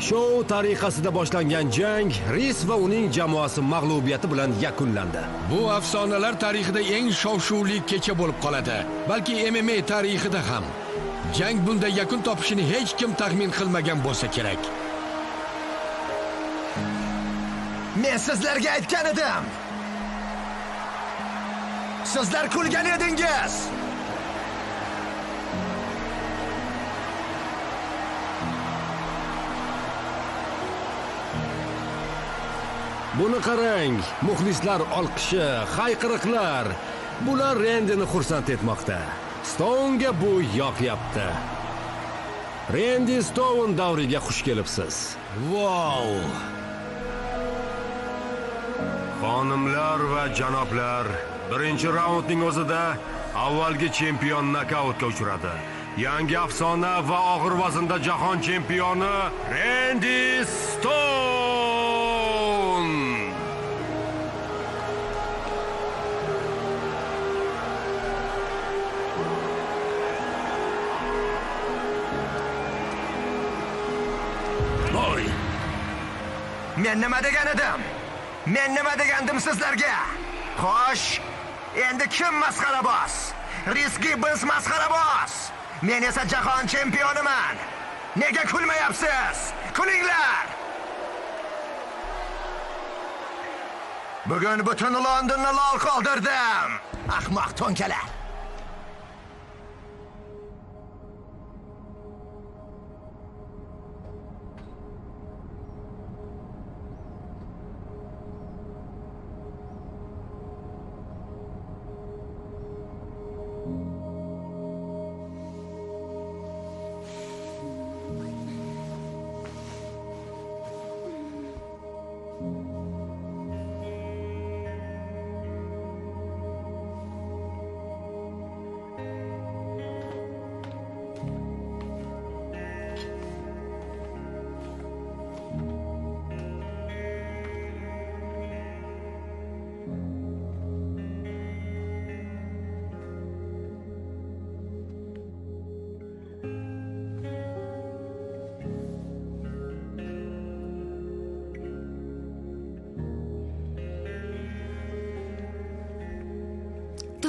Shou tariqasida boshlangan jang Ris va uning jamoasi mag'lubiyati bilan yakunlandi. bu afsonalar tarixida eng shov-shuvli kecha bo'lib qoladi balki mma tarixida ham jang bunday yakun topishini hech kim taxmin qilmagan bo'lsa kerak Men sizlarga aytgan edim. Sizlar kulgan edingiz. Buni qarang, muxlislar olqishi, hayqiriqlar. Bular Rendini xursand etmoqda. Stounga bu yoqyapti. Rendi Stoun davriga xush kelibsiz. vau wow. Xonimlar va janoblar, birinchi raundning o'zida avvalgi chempion nokautga uchradi. Yangi afsona va og'ir vaznda jahon chempioni Rendi Stoun. Men nima degan edim? Men nima degandim sizlarga? Xo'sh, endi kim masxaraboz? Ris Gibbons masxaraboz. Men esa jahon chempioniman. Nega kulmayapsiz? Kulinglar! Bugun butun Londonni lol qoldirdim. Ahmoq to'nkalar.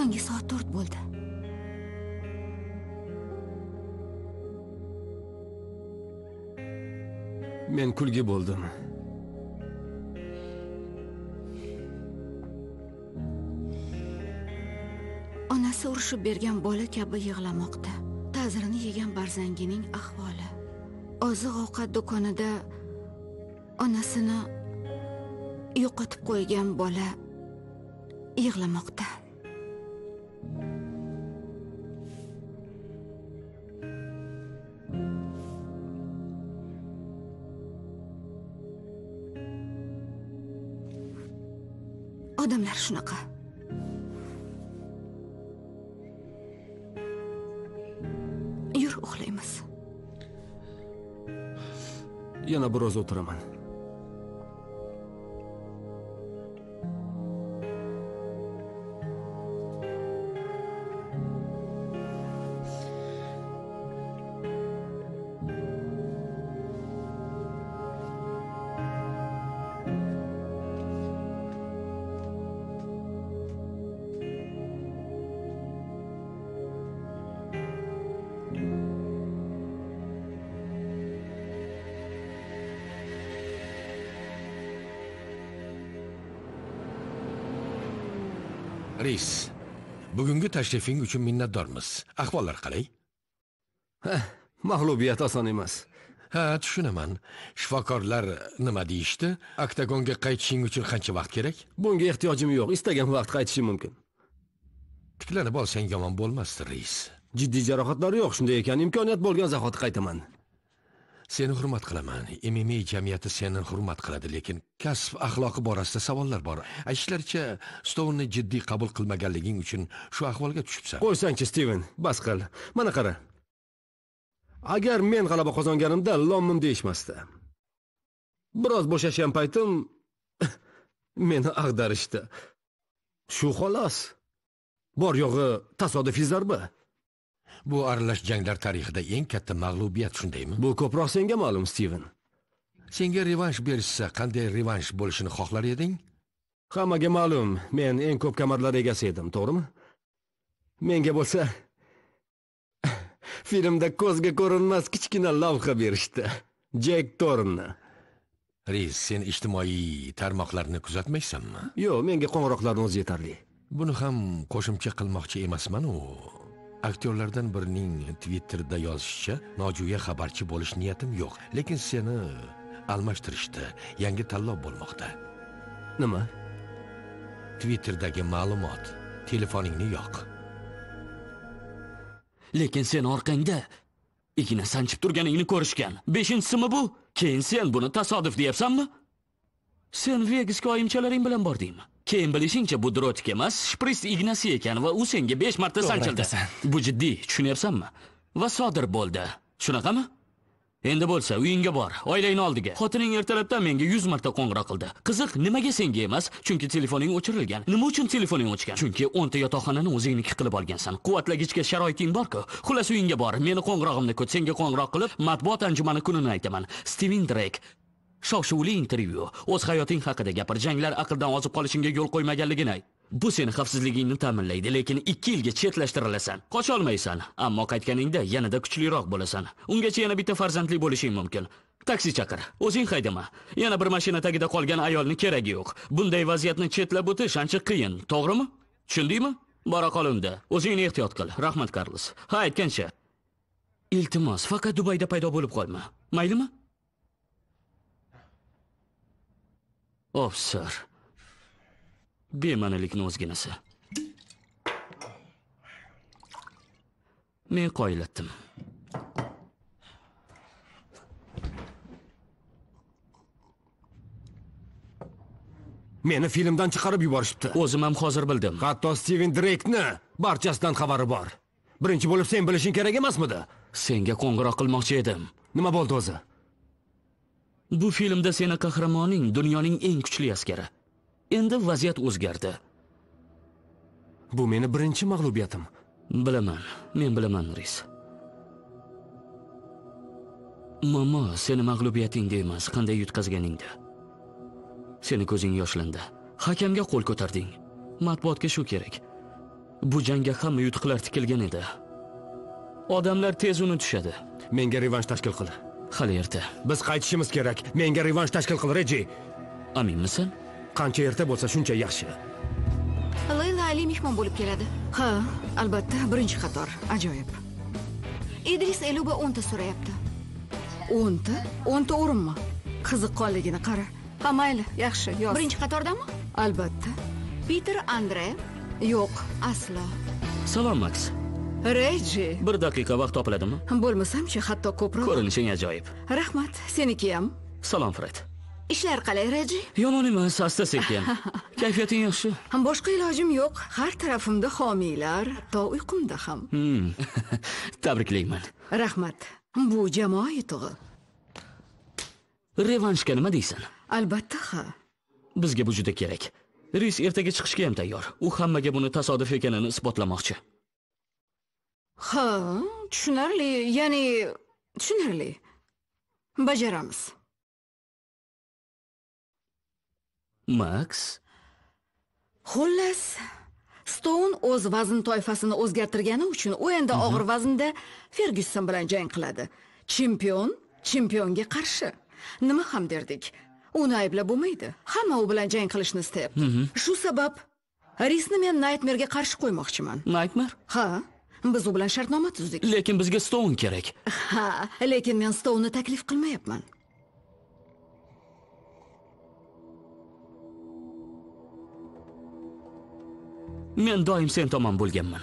Tonggi soat 4 bo'ldi. Men kulgi bo'ldim. Onasi urushib bergan bola kabi yig'lamoqda. Ta'zirini yegan barzangining ahvoli. Oziq-ovqat do'konida onasini yo'qotib qo'ygan bola yig'lamoqda. shunaqa yur uxlaymiz yana biroz o'tiraman tashrifing uchun minnatdormiz. Ahvollar qalay? mag'lubiyat oson emas Ha, tushunaman. Shifokorlar nima deyishdi? Oktagonga qaytishing uchun qancha vaqt kerak? bunga ehtiyojim yo'q istagan vaqt qaytishim mumkin Tiklanib olsang yomon bo'lmasdi, reis. jiddiy jarohatlar yo'q shunday ekan imkoniyat bo'lgan zahoti qaytaman Seni hurmat qilaman. MMA jamiyati seni hurmat qiladi, lekin kasb axloqi borasida savollar bor. Aytishlaricha, Stounni jiddiy qabul qilmaganliging uchun shu ahvolga tushibsan. qo'ysangchi steven bas qil mana qara agar men g'alaba qozonganimda lomim deyishmasdi biroz bo'shashgan paytim [laughs] meni ag'darishdi shu xolos bor yo'g'i tasodifiy zarba Bu aralash janglar tarixida eng katta mag'lubiyat shundaymi? bu ko'proq senga ma'lum steven Senga revansh berishsa, qanday revansh bo'lishini xohlar eding? hammaga ma'lum men eng ko'p kamarlar egasi edim to'g'rimi menga bo'lsa [laughs] filmda ko'zga ko'rinmas kichkina lavha berishdi jek tornni Reis, sen ijtimoiy tarmoqlarni kuzatmaysanmi? yo'q menga qo'ng'iroqlarni o'zi yetarli Buni ham qo'shimcha qilmoqchi emasman-u. Aktyorlardan birining Twitterda yozishicha, nojo'ya xabarchi bo'lish niyatim yo'q, lekin seni almashtirishdi. Yangi tanlov bo'lmoqda. nima Twitter'dagi ma'lumot. Telefoningni yoq. lekin sen orqangda igna sanchib turganingni ko'rishgan beshinchisimi bu keyin sen buni tasodif deyapsanmi sen vegasga oyimchalaring bilan bordingmi keyin bilishingcha bu drotik emas shpris ignasi ekan va u senga besh marta To'g'ri sanchildi. bu jiddiy tushunyapsanmi? Va sodir bo'ldi. Shunaqami? Endi bo'lsa uyingga bor oilangni oldiga. Xotining ertalabdan menga yuz marta qo'ng'iroq qildi. Qiziq nimaga senga emas? Chunki telefoning o'chirilgan. Nima uchun telefoning o'chgan? Chunki o'nta yotoqxonani o'zingniki qilib olgansan. Quvvatlagichga sharoiting borku. Xullas uyingga bor. Meni qo'ng'irog'imni kut senga qo'ng'iroq qilib matbuot anjumani kunini aytaman. Steven dreyk shov shuvli intervyu. O'z hayoting haqida gapir janglar aqldan ozib qolishingga yo'l qo'ymaganligini ayt bu seni xavfsizligingni ta'minlaydi lekin ikki yilga chetlashtirilsan qocholmaysan ammo qaytganingda yanada kuchliroq bo'lasan. Ungacha yana bitta farzandli bo'lishing mumkin. Taksi chaqir. O'zing haydama. Yana bir mashina tagida qolgan ayolni keragi yo'q. Bunday vaziyatni chetlab o'tish ancha qiyin to'g'rimi? Tushundingmi? Bora qol unda. O'zingni ehtiyot qil rahmat karlos. Ha aytgancha. Iltimos faqat dubayda paydo bo'lib qolma. Maylimi? Ofser bema'nilikni o'zginasi men qoyillatdim. Meni filmdan chiqarib yuborishibdi. O'zim ham hozir bildim. Hatto steven dreykni barchasidan xabari bor. Birinchi bo'lib sen bilishing kerak emasmidi? Senga qo'ng'iroq qilmoqchi edim. Nima bo'ldi o'zi bu filmda seni qahramoning dunyoning eng kuchli askari. Endi vaziyat o'zgardi. Bu meni birinchi mag'lubiyatim. Bilaman men bilaman ris. Momo seni mag'lubiyatingda emas qanday yutqazganingda. Seni ko'zing yoshlandi. Hakamga qo'l ko'tarding. Matbuotga shu kerak. Bu jangga hamma yutuqlar tikilgan edi. Odamlar tez unutishadi menga revansh tashkil qil hali erta. Biz qaytishimiz kerak. Menga revansh tashkil qil reji. Aminmisan? Qancha erta bo'lsa shuncha yaxshi. Layla ali mehmon bo'lib keladi. Ha albatta. Birinchi qator. Ajoyib. Idris eluba o'nta so'rayapti. O'nta? O'nta o'rinmi? Qiziqqonligini qara. Ha mayli. Yaxshi yoz. Birinchi qatordami albatta. Piter andre? Yo'q. Aslo. Salom maks reji. Bir daqiqa vaqt topiladimi? Bo'lmasamchi hatto ko'proq. Ko'rinishing ajoyib. Rahmat seniki ham. Salom fred. Ishlar qalay reji? Yomon emas asta sekin [laughs] kayfiyating yaxshi. Boshqa ilojim yo'q. Har tarafimda homiylar to uyqumda ham. Hmm. [laughs] tabriklayman. Rahmat. Bu jamoa yutug'i. Revanshga nima deysan? Albatta ha. Bizga bu juda kerak. Ris ertaga chiqishga ham tayyor. U hammaga buni tasodif ekanini isbotlamoqchi ha tushunarli. Ya'ni tushunarli. Bajaramiz. Maks xullas stone o'z vazn toifasini o'zgartirgani uchun u endi og'ir vaznda fergyuson bilan jang qiladi. Chempion chempionga qarshi. Nima ham derdik? Uni ayblab bo'lmaydi. Hamma u bilan jang qilishni istayapti. Shu sabab risni men naytmerga qarshi qo'ymoqchiman. Naytmer ha biz u bilan shartnoma tuzdik. Lekin bizga stone kerak. Ha lekin men stovni taklif qilmayapman. Men doim sen tomon bo'lganman.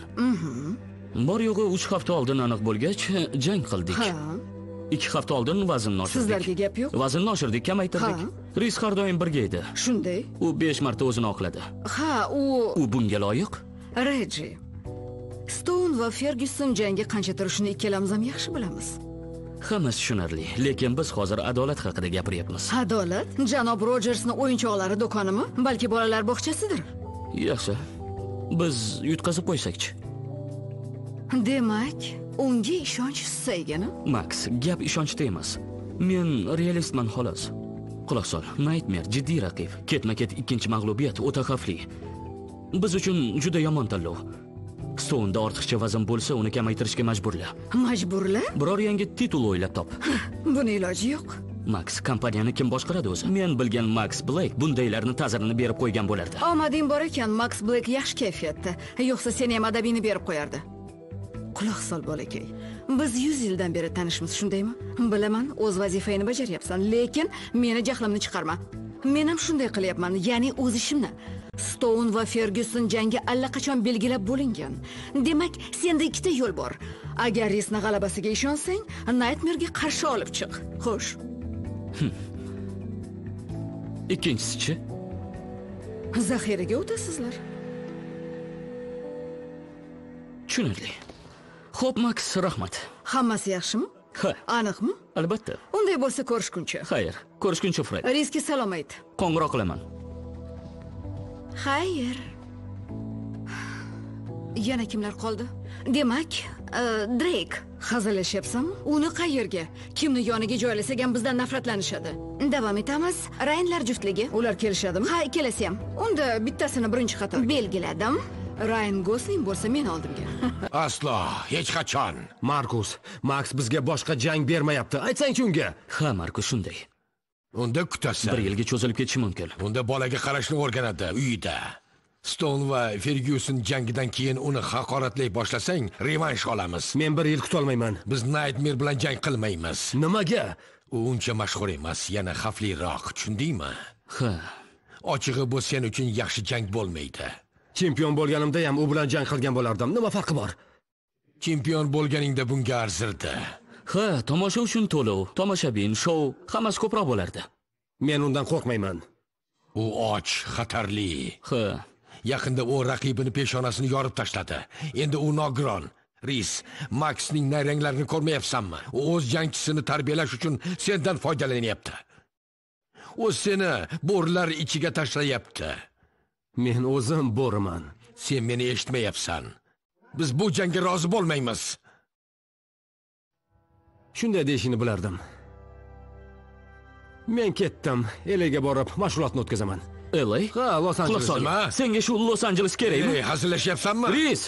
Bor yo'g'i uch hafta oldin aniq bo'lgach jang qildik. Ha. Ikki hafta oldin vaznni oshirdik. Sizlarga gap yo'q. Vaznni oshirdik kamaytirdik. Ha. ris har doim birga edi. Shunday. U besh marta o'zini oqladi. Ha u u bunga loyiq? Reggie. Stone va Ferguson jangga qancha turishini ikkalamiz ham yaxshi bilamiz. hammasi tushunarli lekin biz hozir adolat haqida gapiryapmiz. Adolat? Janob Rojersni o'yinchoqlari do'konimi, balki bolalar bog'chasidir. yaxshi. Biz yutqazib qo'ysakchi? Demak, unga ishonch susaygani? maks gap ishonchda emas. Men realistman xolos. Quloq sol naytmer jiddiy raqib. Ketma ket ikkinchi mag'lubiyat o'ta xavfli. Biz uchun juda yomon tanlov stonda ortiqcha vazn bo'lsa uni kamaytirishga majburla Majburla? biror yangi titul o'ylab top Buni iloji yo'q. maks kompaniyani kim boshqaradi o'zi men bilgan maks bleyk bundaylarni ta'zirini berib qo'ygan bo'lardi Omading bor ekan, Max Black yaxshi kayfiyatda. Yo'qsa sen ham adabiyni berib qo'yardi. Quloq sol bolakay. Biz 100 yildan beri tanishmiz, shundaymi? Bilaman, o'z vazifangni bajaryapsan, lekin meni jahlimni chiqarma. Men ham shunday qilyapman, ya'ni o'z ishimni. Stone va Ferguson jangi allaqachon belgilab bo'lingan. Demak, senda ikkita yo'l bor. Agar Risni g'alabasiga ishonsang, Nightmare'ga qarshi olib chiq. Xo'sh. [laughs] ikkinchisichi Zaxiraga o'tasizlar. tushunarli ho'p maks rahmat Hammasi yaxshimi? ha Aniqmi? albatta Unday bo'lsa ko'rishguncha. xayr ko'rishguncha fred Riski salom ayt. qo'ng'iroq qilaman Xayr. Yana kimlar qoldi? Demak, e, Drake. Hazillashyapsanmi? Uni qayerga? Kimni yoniga joylasak ham bizdan nafratlanishadi. Davom etamiz. Raynlar juftligi. Ular kelishadimi? Ha, ikkalasi ham. Unda bittasini birinchi qator belgiladim. Rayn Gosling bo'lsa men oldimga. [laughs] aslo hech qachon markus maks bizga boshqa jang bermayapti aytsangchi unga ha markus shunday unda kutasan. Bir yilga cho'zilib ketishi mumkin. Unda bolaga qarashni o'rganadi uyida. Stone va fergyuson jangidan keyin uni haqoratlay boshlasang revansh olamiz. Men bir yil kutolmayman. Biz naytmer bilan jang qilmaymiz. Nimaga? U uncha mashhur emas yana xavfliroq tushundingmi? Ha ochig'i bu sen uchun yaxshi jang bo'lmaydi. Chempion bo'lganimda ham u bilan jang qilgan bo'lardim. Nima farqi bor? Chempion bo'lganingda bunga arzirdi ha tomosha uchun to'lov tomoshabin shou hammasi ko'proq bo'lardi. Men undan qo'rqmayman. U och xatarli. Ha. Yaqinda u raqibini peshonasini yorib tashladi. Endi u nogiron. Ris maksning nayranglarini ko'rmayapsanmi? U o'z jangchisini tarbiyalash uchun sendan foydalanyapti. U seni bo'rilar ichiga tashlayapti. Men o'zim bo'riman. Sen meni eshitmayapsan. Biz bu jangga rozi bo'lmaymiz shunday deyishini bilardim. Men ketdim elaga borib mashg'ulotni o'tkazaman. La ha los anjeles sol Nima? senga shu los anjeles kerakmi ey hazillashyapsanmi? Ris!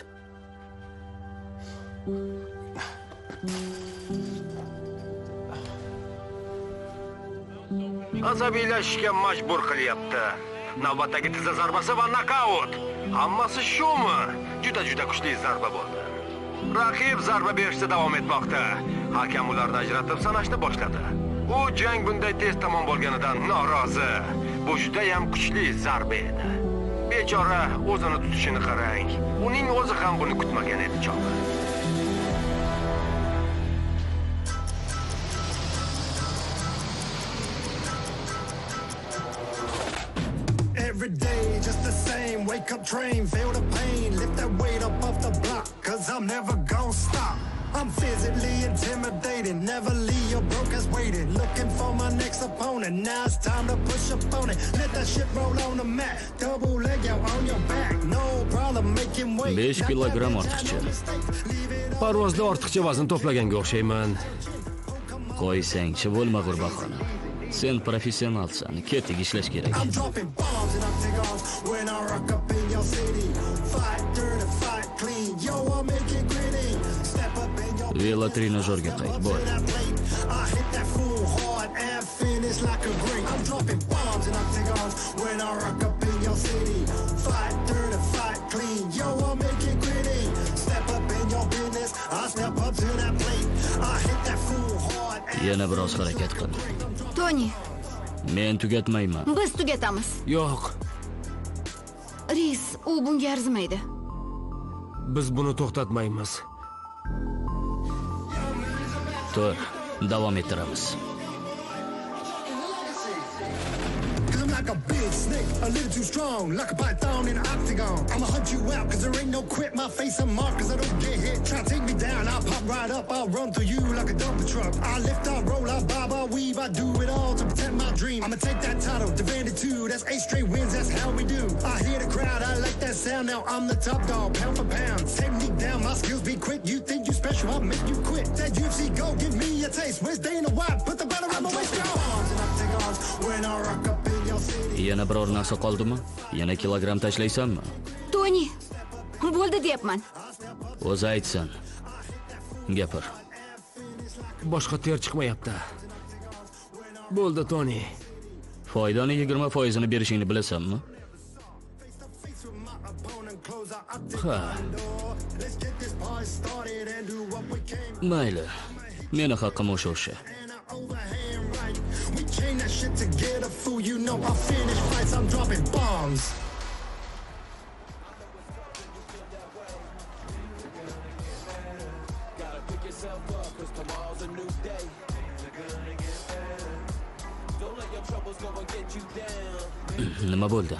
Asabiylashishga majbur qilyapti. Navbatdagi tiza zarbasi va nokaut. Hammasi shumi. Juda juda kuchli zarba bo'ldi raqib zarba berishda davom etmoqda. Hakam ularni ajratib sanashni boshladi. U jang bunday tez tamom bo'lganidan norozi. Bu juda ham kuchli zarba edi. Bechora o'zini tutishini qarang. Uning o'zi ham buni kutmagan edi chog'i. Every day, just the same. Wake up, train, feel the pain. Lift that weight up off the block, cause I'm never gonna stop. I'm physically intimidating. Never leave your broke ass waiting. Looking for my next opponent. Now it's time to push up on it. Let that shit roll on the mat. Double leg out on your back. No problem making weight. Besh Not kilogramm that bitch ortiqcha. Parvozda ortiqcha vazn to'plaganga o'xshayman. Qo'ysangchi bo'lma G'urbaxonim. Sen professionalsan. Ket tegishlash kerak. Velotrenajyorga qayt, bo'l. Yana biroz harakat qil. Toni Men tugatmayman. biz tugatamiz Yo'q, ris u bunga arzimaydi biz buni to'xtatmaymiz. Tur, davom ettiramiz. Like a big snake, a little too strong, like a python in an octagon. I'ma hunt you out, cause there ain't no quit. My face a mark, cause I don't get hit. Try to take me down, I'll pop right up, I'll run through you like a dumper truck. I lift, I roll, I bob, I weave, I do it all to protect my dream. I'ma take that title, defend it too. That's eight straight wins, that's how we do. I hear the crowd, I like that sound. Now I'm the top dog, pound for pound. Take me down, my skills be quick. You think you special, I'll make you quit. That UFC go, give me a taste. Where's Dana White? Put the butter on my waist, go. When I rock up in. Yana biror narsa qoldimi? Yana kilogramm tashlaysanmi? toni bo'ldi deyapman O'zi aytsin. Gapir. Boshqa ter chiqmayapti. Bo'ldi, Toni. Foydani 20% ni berishingni bilasanmi? Ha, Mayli. Meni haqqim o'sha o'sha. We chain that shit together, fool. You know I finish fights. I'm dropping bombs. Nima bo'ldi?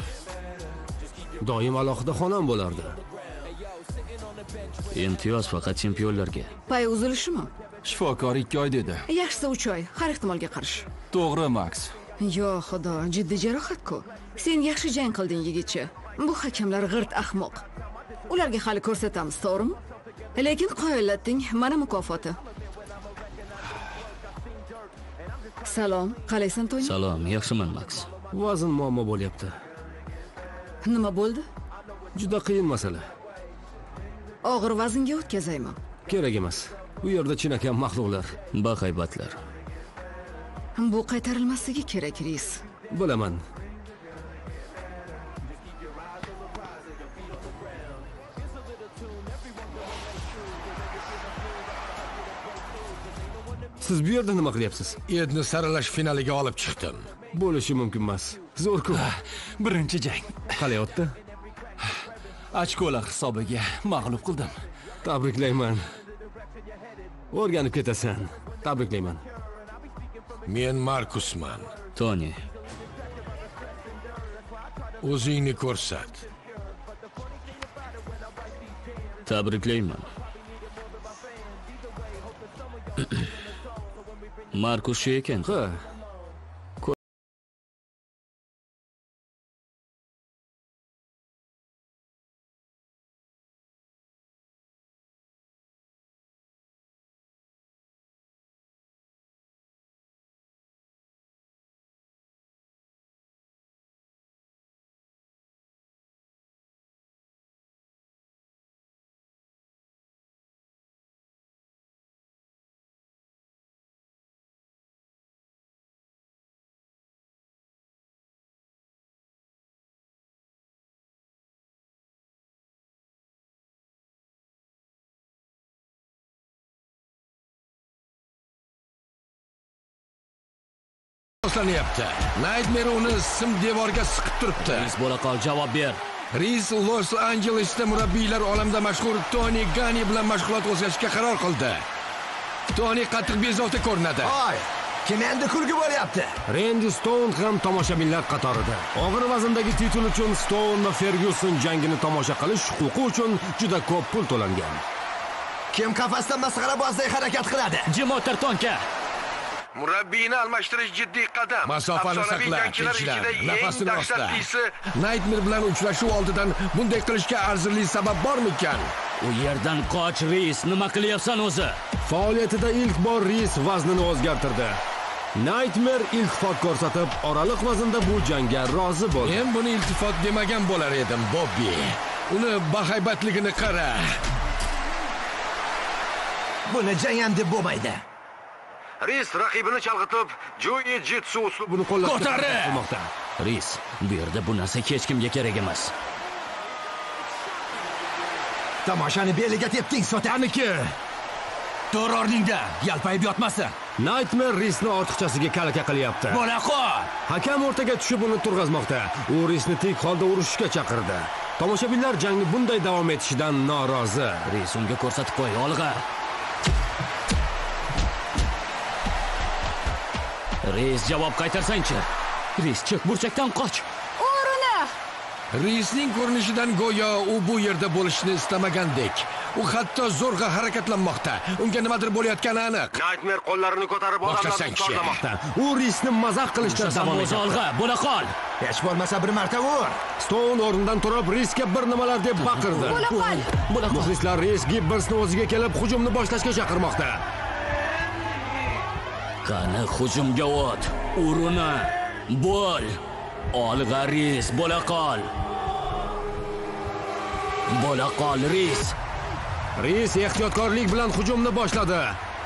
doim alohida xonam bo'lardi. Imtiyoz faqat chempionlarga. pay uzilishimi Shifokor 2 oy dedi. yaxshisi uch oy har ehtimolga qarshi To'g'ri, Max. yo xudo jiddiy jarohat-ku sen yaxshi jang qilding yigitcha bu hakamlar g'irt ahmoq ularga hali ko'rsatamiz to'g'rimi lekin qoyillatding mana mukofoti salom qalaysan toni Salom, yaxshiman Max. Vazn muammo bo'lyapti. nima bo'ldi Juda qiyin masala. og'ir vaznga o'tkazaymi Kerak emas. Bu yerda chinakam maxluqlar. Bahaybatlar. bu qaytarilmasligi kerak ris Bilaman. Siz bu yerda nima qilyapsiz? Edni saralash finaliga olib chiqdim. Bo'lishi mumkin emas. Zo'r-ku. Birinchi jang. Qalay o'tdi? Ochkolar hisobiga mag'lub qildim. Tabriklayman. O'rganib ketasan. Tabriklayman. Men Markusman. Toni, O'zingni ko'rsat. tabriklayman. [clears throat] Markus shu ekan. Ha, boshlanyapti. Nightmare uni sim devorga siqib turibdi. Biz bo'la qol, javob ber. Riz Los Anjelesda murabbiylar olamida mashhur Toni Gani bilan mashg'ulot o'tkazishga qaror qildi. Toni qattiq bezovta ko'rinadi. Voy, kim endi kulgi bo'lyapti? Randy Stone ham tomoshabinlar qatorida. Og'ir vazndagi titul uchun Stone va Fergyuson jangini tomosha qilish huquqi uchun juda ko'p pul to'langan. kim qafasda masxarabozdek harakat qiladi jim o'tir tonka murabbiyni almashtirish jiddiy qadam. Masofani saqla tinchlan. eng nafasini osta naytmer bilan uchrashuv oldidan bunday qilishga arzirli sabab bormikan? U yerdan qoch reis nima qilyapsan o'zi? Faoliyatida ilk bor Ris vaznini o'zgartirdi. Naytmer iltifot ko'rsatib oraliq vaznda bu jangga rozi bo'ldi. Men buni iltifot demagan bo'lar edim bobbi uni bahaybatligini qara. Buni jang ham deb bo'lmaydi Ris raqibini chalg'itib joyi jitsu uslubini qo'llashga Ko'tari! harakat reis bu yerda bu narsa hech kimga kerak emas tomoshani beliga tepding sotaniki tur o'rningda yalpayib yotmasin naytmer Risni ortiqchasiga kalaka qilyapti bo'la qol Hakam o'rtaga tushib uni turg'azmoqda. U Risni tik holda urushishga chaqirdi. Tomoshabinlar jangni bunday davom etishidan norozi. reis unga ko'rsatib qo'y olg'a reis javob qaytarsangchi reis chiq burchakdan qoch o'rini Reisning ko'rinishidan go'yo u bu yerda bo'lishni istamagandek. U hatto zo'rg'a harakatlanmoqda. Unga nimadir bo'layotgani aniq. Nightmare qo'llarini ko'tarib odamlarni kishi. U Risni mazax qilishda davom etmoqda. olg'a bo'la qol hech bo'lmasa bir marta ur Stone o'rnidan turib Risga bir nimalar deb baqirdi. bo'la qol bo'la qol Muxlislar Ris Gibbonsni o'ziga kelib hujumni boshlashga chaqirmoqda. Qani hujumga o't uruni bo'l olg'a reis bo'la qol bo'la qol reis Ris ehtiyotkorlik bilan hujumni boshladi.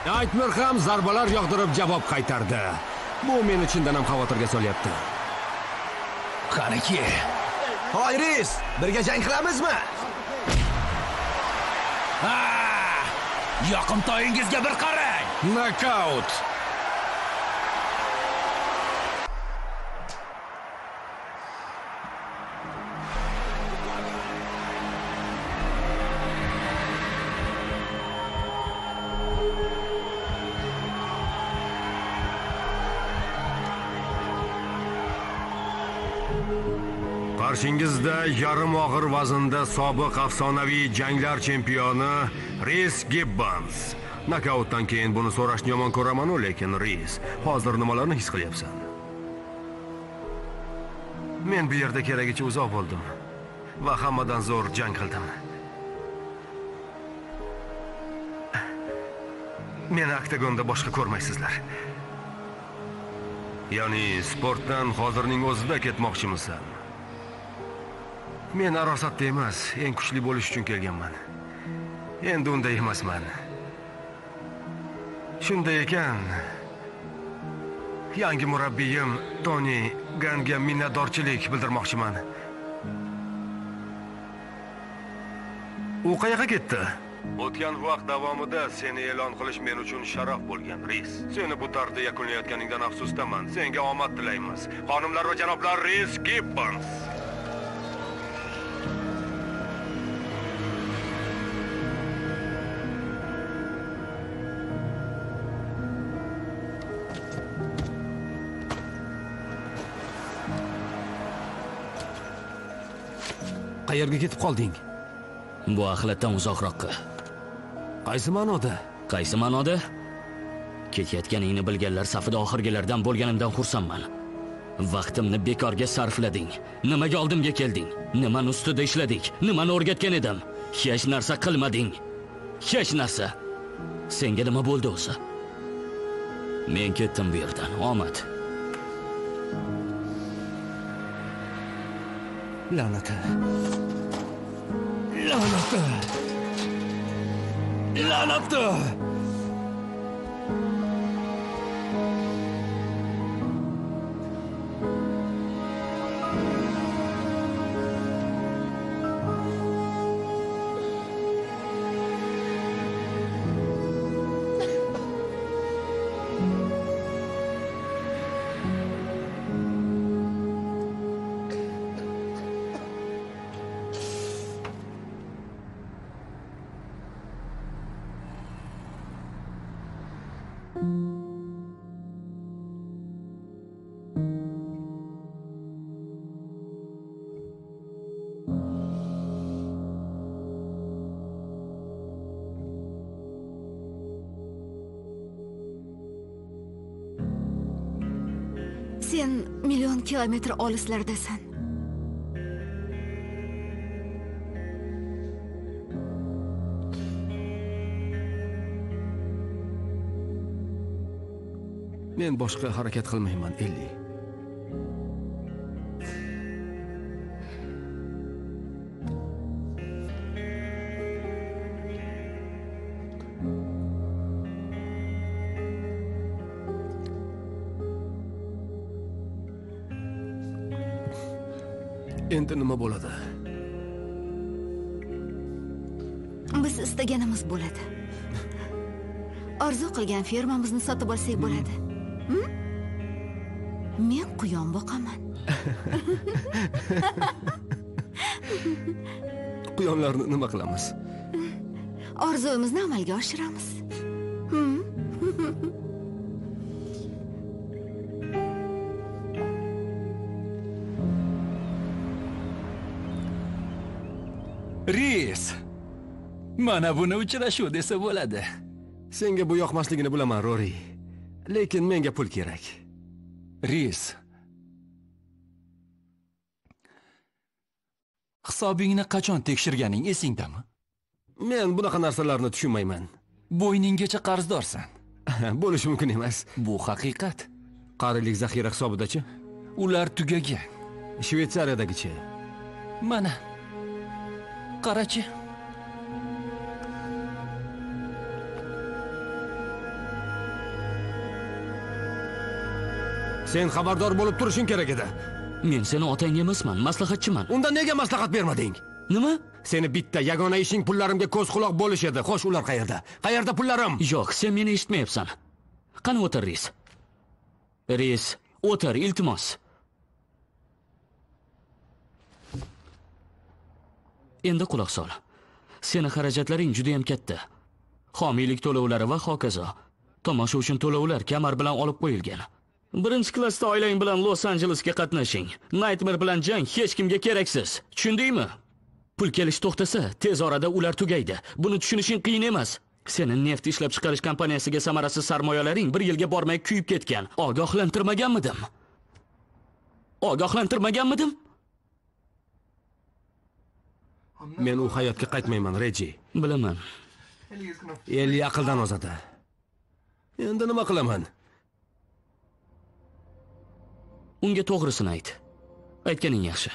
Nightmare ham zarbalar yog'dirib javob qaytardi. Bu meni chindan ham xavotirga solyapti. qaniki hoy ris birga jang qilamizmi yoqimtoyingizga bir qarang Knockout. Qarshingizda yarim og'ir vaznda sobiq afsonaviy janglar chempioni Ris Gibbons. Nokautdan keyin buni so'rashni yomon ko'raman, lekin Ris, hozir nimalarni his qilyapsan? Men bu yerda keragicha uzoq bo'ldim va hammadan zo'r jang qildim. Meni oktagonda boshqa ko'rmaysizlar. Ya'ni sportdan hozirning o'zida ketmoqchimisan? Men arosatda emas, eng kuchli bo'lish uchun kelganman. Endi unday emasman. Shunday ekan, yangi murabbiyim Toni Ganga minnatdorchilik bildirmoqchiman. U qayoqqa ketdi? O'tgan vaqt davomida seni e'lon qilish men uchun sharaf bo'lgan, Reis. Seni bu tarzda yakunlayotganingdan afsusdaman. Senga omad tilaymiz. Xonimlar va janoblar, Reis Gibbons. Qayerga ketib qolding? bu axlatdan uzoqroqqa. Qaysi ma'noda? qaysi ma'noda? Ketayotganingni bilganlar safida oxirgilardan bo'lganimdan xursandman. Vaqtimni bekorga sarflading. Nimaga oldimga kelding? Nimani ustida ishladik nimani o'rgatgan edim? Hech narsa qilmading. Hech narsa. Senga nima bo'ldi o'zi? Men ketdim bu yerdan omad. La'nati la'nati la'nati sen kilometr olislardasan. Men boshqa harakat qilmayman elli. Nima bo'ladi? Biz istaganimiz bo'ladi. Orzu qilgan fermamizni sotib olsak bo'ladi. Hm? men quyon boqaman. [laughs] Quyonlarni nima qilamiz? Orzuyimizni amalga oshiramiz Mana buni uchrashuv desa bo'ladi. senga bu yoqmasligini bilaman rori lekin menga pul kerak Reis. Hisobingni qachon tekshirganing esingdami? men bunaqa narsalarni tushunmayman Bo'yninggacha qarzdorsan. [laughs] bo'lishi mumkin emas Bu haqiqat. qarilik zaxira hisobidachi Ular tugagan. shvetsariyadagichi Mana. Qarachi. Sen xabardor bo'lib turishing kerak edi Men seni otang emasman, maslahatchiman. unda nega maslahat bermading Nima? seni bitta yagona ishing pullarimga ko'z quloq bo'lish edi xo'sh ular qayerda qayerda pullarim Yo'q, sen meni eshitmayapsan. Qani o'tir, reis. Reis, o'tir, iltimos. Endi quloq sol. Seni xarajatlaring juda ham katta. Homiylik to'lovlari va hokazo. Tomosha uchun to'lovlar kamar bilan olib qo'yilgan. Birinchi klassda oilang bilan Los Anjelesga qatnashing. Nightmare bilan jang hech kimga keraksiz. Tushundingmi? Pul kelish to'xtasa, tez orada ular tugaydi. Buni tushunishing qiyin emas. Seni neft ishlab chiqarish kompaniyasiga samarasiz sarmoyalaring bir yilga bormay kuyib ketgan. Ogohlantirmaganmidim? Ogohlantirmaganmidim? men u hayotga qaytmayman reji Bilaman. elli aqldan ozadi endi nima qilaman Unga to'g'risini ayt. Aytganing yaxshi.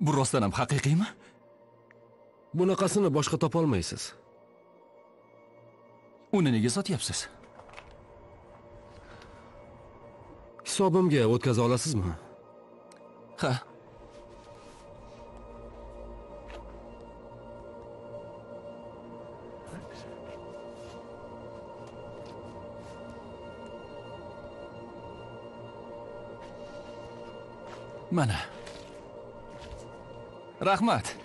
bu rostdan ham haqiqiymi? Bunaqasini boshqa topolmaysiz. Uni nega sotyapsiz? Hisobimga o'tkaza olasizmi? Ha. Mana. Rahmat.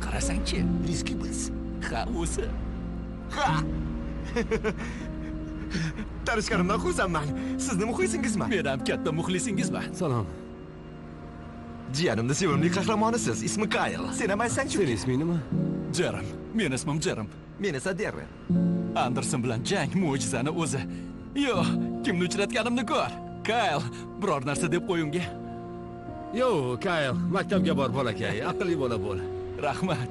Qarasangchi, riski biz. Ha, o'zi. ha tanishganimdan xursandman sizni muxlisingizman Men ham katta muxlisingizman. Salom. jiyanimni sevimli qahramonisiz ismi kayl sen ham aytsangchi Seni isming nima? Jerim. Men ismim Jerim. men esa derren Anderson bilan jang mo'jizani o'zi. Yo, kimni uchratganimni ko'r. Kyle, biror narsa deb qo'y unga. Yo, Kyle, maktabga bor bolakay, aqlli bola bo'l. Rahmat.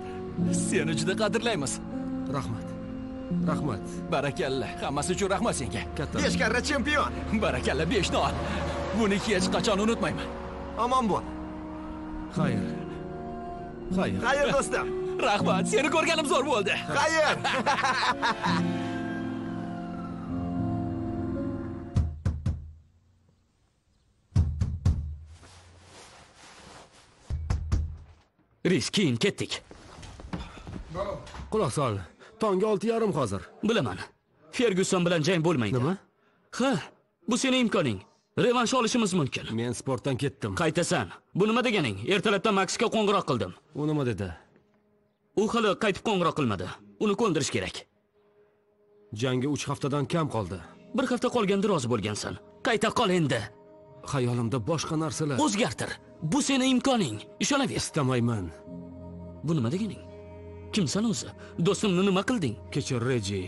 Seni juda qadrlaymiz. Rahmat. Rahmat. Barakalla. Hammasi uchun rahmat senga. Katta. besh karra chempion Barakalla 5 non. Buni hech qachon unutmayman. omon bo'l Xayr. Xayr. xayr do'stim [laughs] Rahmat, seni ko'rganim zo'r bo'ldi. xayr [laughs] Ris, keyin ketdik. Quloq sol. Tongi 6:30 hozir. Bilaman. Fergyuson bilan jang bo'lmaydi. Nima? Ha, bu sening imkoning. Revansh olishimiz mumkin. Men sportdan ketdim. Qaytasan. Bu nima deganing? Ertalabdan Maksga qo'ng'iroq qildim. U nima dedi? U hali qaytib qo'ng'iroq qilmadi. Uni ko'ndirish kerak. Jangga 3 haftadan kam qoldi. Bir hafta qolganda rozi bo'lgansan. Qayta qol endi. Xayolimda boshqa narsalar. O'zgartir. Bu seni imkoning. Ishonaver. Istamayman. Bu nima deganing? Kimsan o'zi? Do'stimni nima qilding? Kechir, Reji.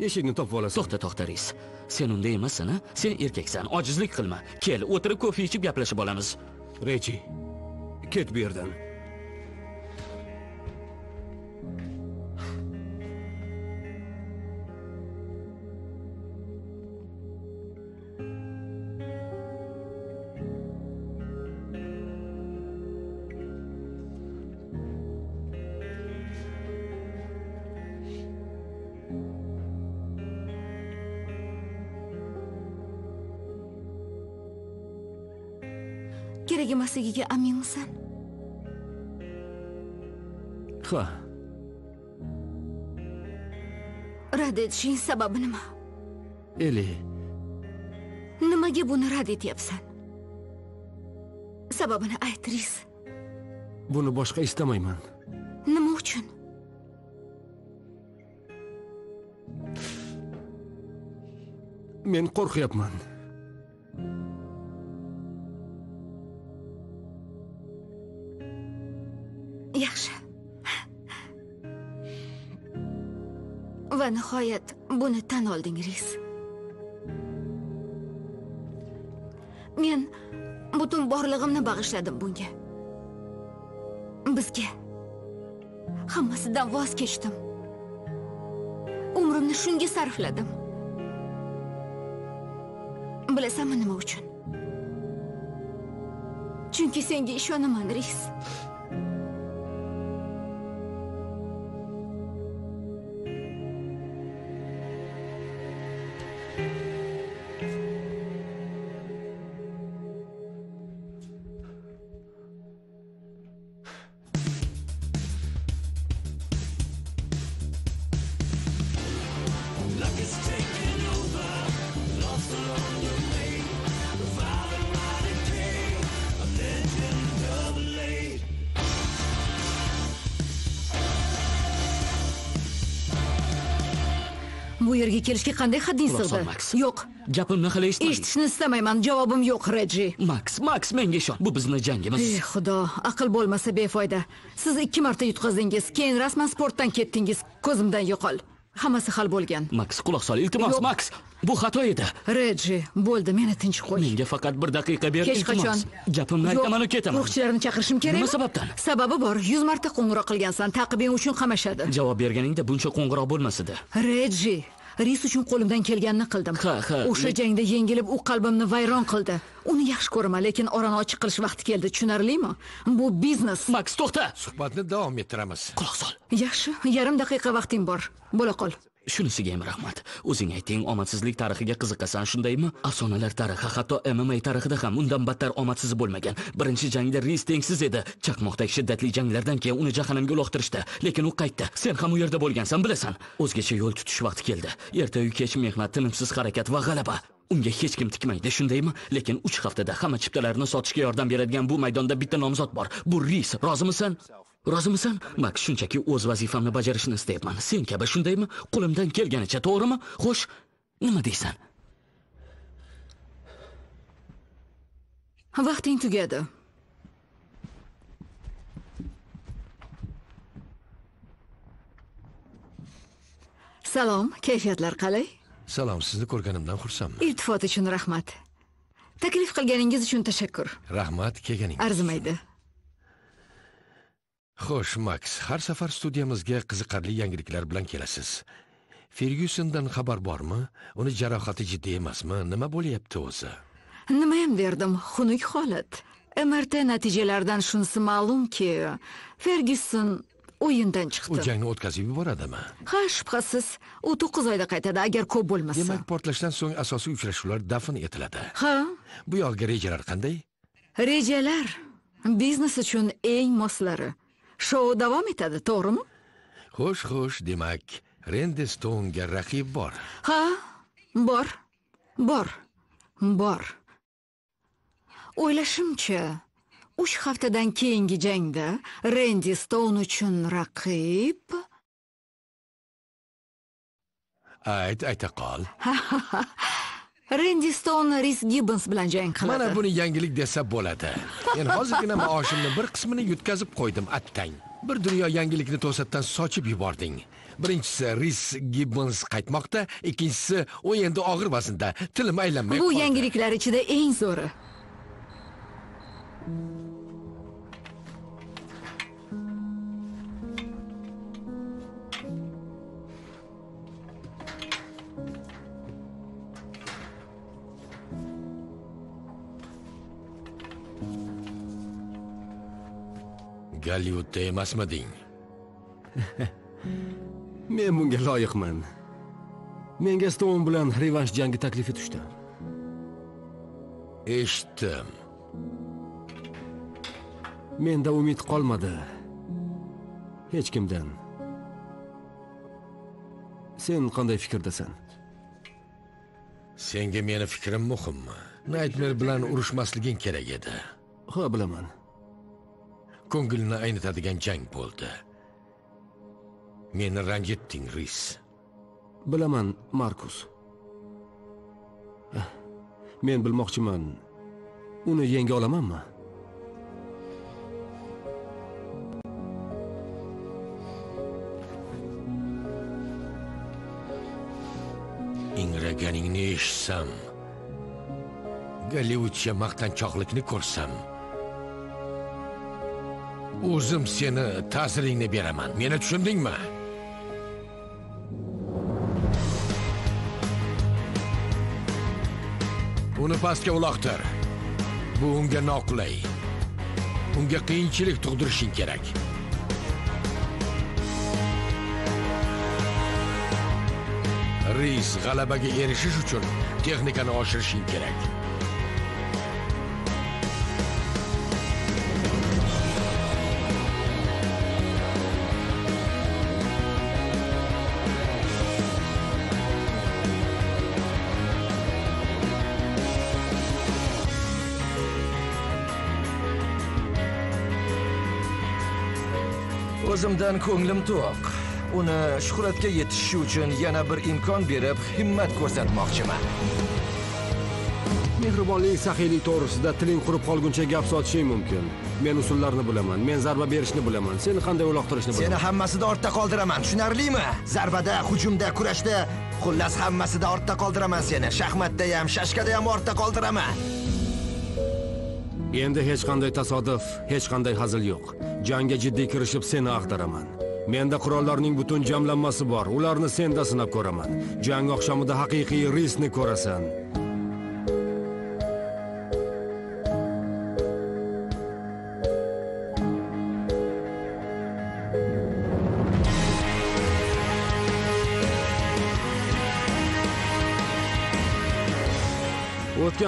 Eshikni topib olasan. To'xta, to'xta, Ris. Sen unday emassan, a? Sen erkaksan. Ojizlik qilma. Kel, o'tirib kofe ichib gaplashib olamiz. Reji. Ket bu yerdan. Kerak emasligiga aminmisan Ha. rad etishing sababi nima Eli. nimaga buni rad etyapsan sababini ayt ris Buni boshqa istamayman. nima uchun Men qo'rqyapman. Nihoyat buni tan olding ris men butun borlig'imni bag'ishladim bunga. Bizga hammasidan voz kechdim. Umrimni shunga sarfladim. Bilasanmi nima uchun? Chunki senga ishonaman riz. Bu yerga kelishga qanday hadding sig'di yo'q Gapimni hali eshitmading. eshitishni istamayman javobim yo'q reji Max, Max, menga ishon. Bu bizning jangimiz. ey xudo aql bo'lmasa befoyda siz ikki marta yutqazdingiz keyin rasman sportdan ketdingiz ko'zimdan yo'qol hammasi hal bo'lgan Max, quloq sol. Iltimos. Max. Bu xato edi. reji bo'ldi meni tinch qo'y Menga faqat bir daqiqa ber. hech qachon Gapimni aytaman, ketaman. qo'riqchilarni chaqirishim kerakmi Nima sababdan? sababi bor yuz marta qo'ng'iroq qilgansan taqibing uchun qamashadi Javob berganingda buncha qo'ng'iroq bo'lmas edi. reji ris uchun qo'limdan kelganini qildim. Ha, ha, o'sha jangda yengilib u qalbimni vayron qildi. Uni yaxshi ko'raman lekin orani ochiq qilish vaqti keldi tushunarlimi? Bu biznes. Maks to'xta! Suhbatni davom ettiramiz. Quloq sol. Yaxshi yarim daqiqa vaqting bor. Bo'la qol shunisiga ham rahmat. O'zing ayting omadsizlik tarixiga qiziqasan shundaymi? Afsonalar tarixi hatto mma tarixida ham undan battar omadsiz bo'lmagan. Birinchi jangda ris tengsiz edi. Chaqmoqdagi shiddatli janglardan keyin uni jahannamga uloqtirishdi. Lekin u qaytdi. Sen ham u yerda bo'lgansan bilasan. O'zgacha yo'l tutish vaqti keldi. Ertayu kech mehnat tinimsiz harakat va g'alaba. Unga hech kim tikmaydi shundaymi? Lekin uch haftada hamma chiptalarni sotishga yordam beradigan bu maydonda bitta nomzod bor. Bu ris rozimisan? Rozimisan? Maks shunchaki o'z vazifamni bajarishni istayapman. Sen kabi shundaymi qo'limdan kelganicha to'g'rimi? Xo'sh nima deysan? Vaqting tugadi. Salom kayfiyatlar qalay? Salom sizni ko'rganimdan xursandman. Iltifot uchun rahmat. Taklif qilganingiz uchun tashakkur. Rahmat kelganingiz arzimaydi xo'sh maks har safar studiyamizga qiziqarli yangiliklar bilan kelasiz. Fergyusondan xabar bormi? Uni jarohati jiddiy emasmi? Nima bo'lyapti o'zi? Nimayam derdim xunuk holat. Mrt natijalaridan shunisi ma'lumki fergyuson o'yindan u chiqdi jangni o'tkazib yuboradimi? Ha shubhasiz u to'qqiz oyda qaytadi agar ko'p bo'lmasa. Demak portlashdan so'ng asosiy uchrashuvlar dafn etiladi. Ha? Bu yog'iga rejalar qanday? Rejalar biznes uchun eng moslari shou davom etadi to'g'rimi xo'sh xo'sh demak rendi stounga raqib bor ha bor bor bor o'ylashimcha uch haftadan keyingi jangda rendi stoun uchun raqib ayt ayta qol rendi stoun ris gibbons bilan jang mana qiladi buni yangilik desa bo'ladi. Men hozirgina maoshimni bir qismini yutkazib qo'ydim attang. Bir dunyo yangilikni to'satdan sochib yubording. Birinchisi ris gibbons qaytmoqda ikkinchisi u endi og'ir vaznda. Tilim aylanmay bu qoldi. yangiliklar ichida eng zo'ri gollivudda emasmiding [laughs] men bunga loyiqman menga stoun bilan revansh jangi taklifi tushdi eshitdim menda umid qolmadi hech kimdan sen? Qanday fikrdasan senga meni fikrim muhimmi naytmer bilan urushmasliging kerak edi ha bilaman ko'ngilni aynitadigan jang bo'ldi. Meni ranjitding ris. Bilaman markus. Eh, men bilmoqchiman uni yenga olamanmi? Ingraganingni eshitsam gollivudcha maqtanchoqlikni ko'rsam o'zim seni ta'siringni beraman. Meni tushundingmi? Uni pastga uloqtir. Bu unga noqulay. Unga qiyinchilik tug'dirishing kerak. Reis g'alabaga erishish uchun texnikani oshirishing kerak. O'zimdan ko'nglim to'q. Uni shuhratga yetishishi uchun yana bir imkon berib himmat ko'rsatmoqchiman. Mehribonlik saxiylik to'g'risida tiling qurib qolguncha gap sotishing mumkin. Men usullarni bilaman men zarba berishni bilaman. Seni qanday uloqtirishni seni bilaman? hammasida ortda qoldiraman tushunarlimi? Zarbada hujumda kurashda. Xullas hammasida ortda qoldiraman seni. Shaxmatda ham shashkada ham ortda qoldiraman. Endi hech qanday tasodif hech qanday hazil yo'q jangga jiddiy kirishib seni ag'daraman Menda qurollarning butun jamlanmasi bor. Ularni senda sinab ko'raman. Jang oqshomida haqiqiy risni ko'rasan.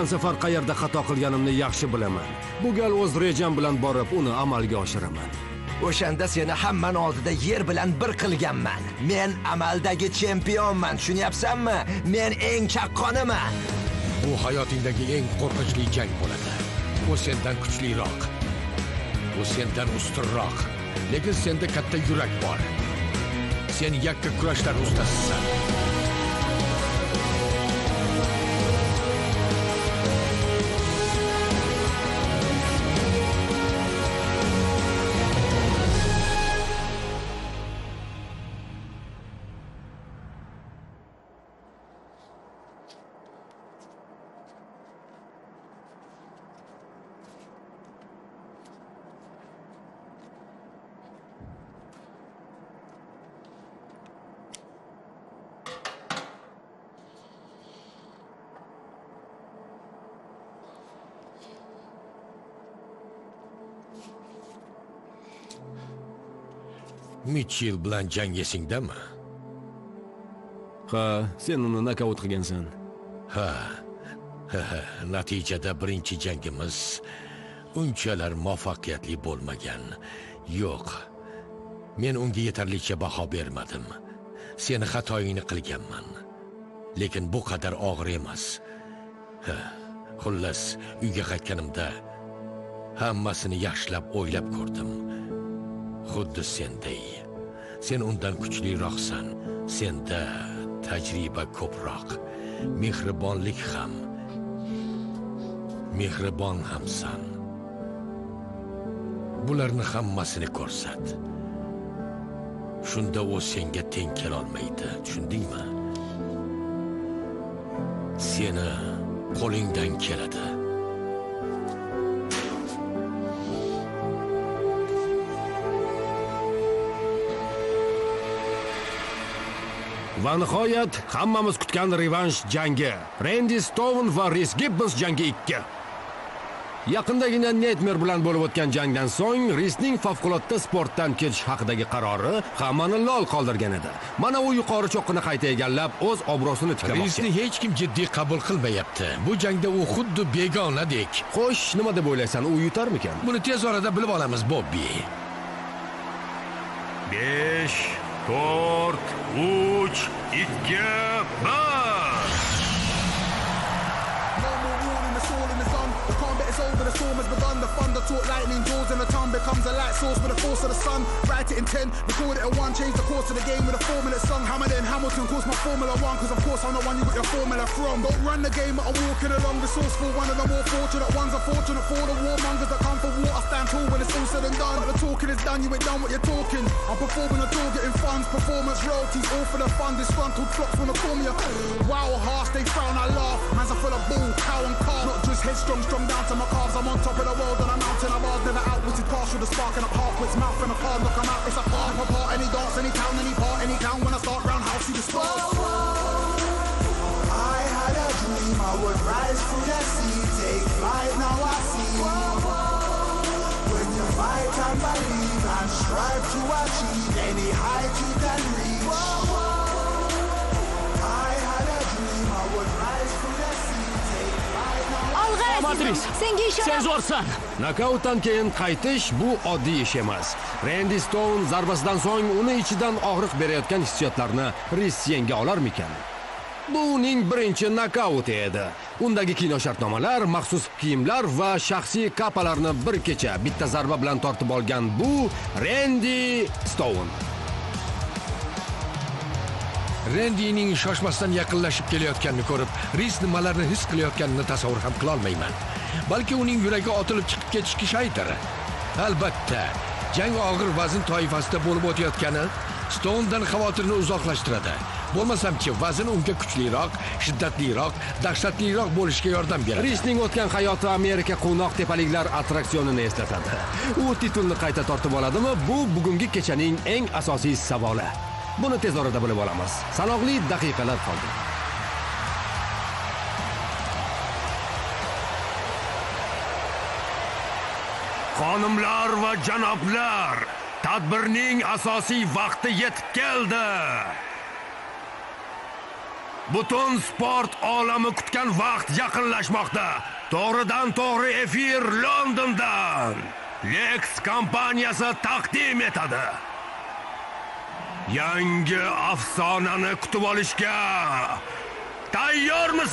O'tgan safar qayerda xato qilganimni yaxshi bilaman. Bu gal o'z rejam bilan borib uni amalga oshiraman. O'shanda seni hamman oldida yer bilan bir qilganman. Men amaldagi chempionman, tushunyapsanmi? Men eng chaqqoniman. Bu hayotingdagi eng qo'rqinchli jang bo'ladi. U sendan kuchliroq. U sendan ustunroq. Lekin senda katta yurak bor. Sen yakka kurashlar ustasisan. Mitchell bilan jangesingdami? Ha, sen uni nokaut qilgansan. Ha. Natijada birinchi jangimiz unchalar muvaffaqiyatli bo'lmagan. Yo'q. Men unga yetarlicha baho bermadim. Seni xatoyingni qilganman. Lekin bu qadar og'ir emas. Ha, xullas, uyga qaytganimda hammasini yaxshilab o'ylab ko'rdim. Xuddi senday. Sen undan kuchliroqsan. Senda tajriba ko'proq. Mehribonlik ham. Mehribon hamsan. Bularni hammasini ko'rsat. Shunda u senga teng kela olmaydi, tushundingmi? Seni qo'lingdan keladi. Va nihoyat hammamiz kutgan revansh jangi. Randy Stone va Rhys Gibbons jangi 2. Yaqindagina Netmer bilan bo'lib o'tgan jangdan so'ng Risning favqulodda sportdan ketish haqidagi qarori hammani lol qoldirgan edi. Mana u yuqori cho'qqini qayta egallab, o'z obro'sini tiklamoqchi. Risni hech kim jiddiy qabul qilmayapti. Bu jangda u xuddi begonadek. Xo'sh, nima deb o'ylaysan, u yutarmikan? Buni tez orada bilib olamiz, Bobbi. 5 4 3 2 1 storm has begun. The thunder taught lightning jaws and the tongue becomes a light source with the force of the sun. Write it in 10, record it at 1, change the course of the game with a four minute song. Hammer then Hamilton calls my Formula 1, cause of course I'm the one you got your formula from. Don't run the game, but I'm walking along the source for one of the more fortunate ones. A Unfortunate for the warmongers that come for war. I stand tall when it's all said and done. But the talking is done, you ain't done what you're talking. I'm performing a tour, getting funds, performance royalties, all for the fun. Disgruntled flocks wanna call me a wow, harsh, they frown, I laugh. Man's a full of bull, cow and calf. Not just headstrong, strong down to my calves. I'm on top of the world on a mountain of bars, never outwitted, partial the spark a park with mouth and a knock 'em out. It's a a part, any dance, any town, any part, any. When I start round house, stars. I had a dream I would rise through the sea, take flight, now I see. When you fight and believe and strive to achieve any height you can reach. Matris, senga Sen ishonam. zo'rsan. Nokautdan keyin qaytish bu oddiy ish emas. Randy Stone zarbasidan so'ng uni ichidan og'riq berayotgan hissiyotlarni Riz yenga olarmikan? Bu uning birinchi nokauti edi. Undagi kino shartnomalar, maxsus kiyimlar va shaxsiy kapalarni bir kecha bitta zarba bilan tortib olgan bu Randy Stone. Randyning shoshmasdan yaqinlashib kelayotganini ko'rib, Riz nimalarni his qilayotganini tasavvur ham qila olmayman. Balki uning yuragi otilib chiqib ketishi shaydir. Albatta, jang og'ir vazn toifasida bo'lib o'tayotgani Stonedan xavotirni uzoqlashtiradi. bo'lmasamchi vazn unga kuchliroq shiddatliroq dahshatliroq bo'lishga yordam beradi Risning o'tgan hayoti Amerika quvnoq tepaliklar attraksionini eslatadi. U titulni qayta tortib oladimi? Bu bugungi kechaning eng asosiy savoli. Buni tez orada bilib olamiz. Sanoqli daqiqalar qoldi. Xonimlar va janoblar, tadbirning asosiy vaqti yetib keldi. Butun sport olami kutgan vaqt yaqinlashmoqda. To'g'ridan to'g'ri efir Londondan. Lex kompaniyasi taqdim etadi. Yangi afsonani kutib olishga tayyormisiz?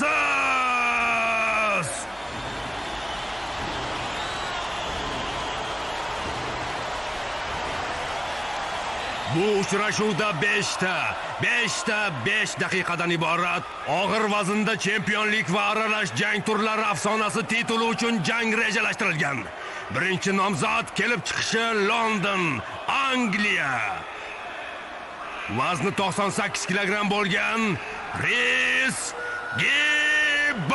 Bu uchrashuvda 5 ta, 5 ta 5 daqiqadan iborat og'ir vaznda chempionlik va aralash jang turlari afsonasi tituli uchun jang rejalashtirilgan. Birinchi nomzod kelib chiqishi London, Angliya. Vazni 98 kilogramm bo'lgan ris Gibbons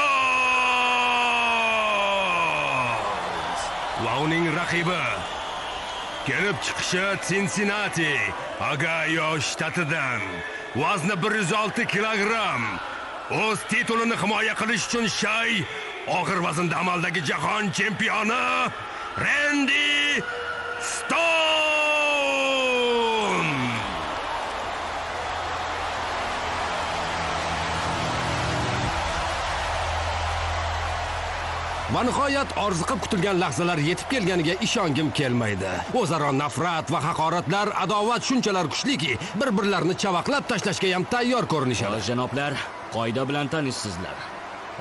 va uning raqibi kelib chiqishi Cincinnati, Ohio shtatidan. Vazni 106 kilogramm. O'z titulini himoya qilish uchun shay og'ir vaznda amaldagi jahon chempioni Randy Stone. Va nihoyat orziqib kutilgan lahzalar yetib kelganiga ishongim kelmaydi. O'zaro nafrat va haqoratlar, adovat shunchalar kuchliki, bir-birlarini chavaqlab tashlashga ham tayyor ko'rinishadi. Janoblar, qoida bilan tanishsizlar.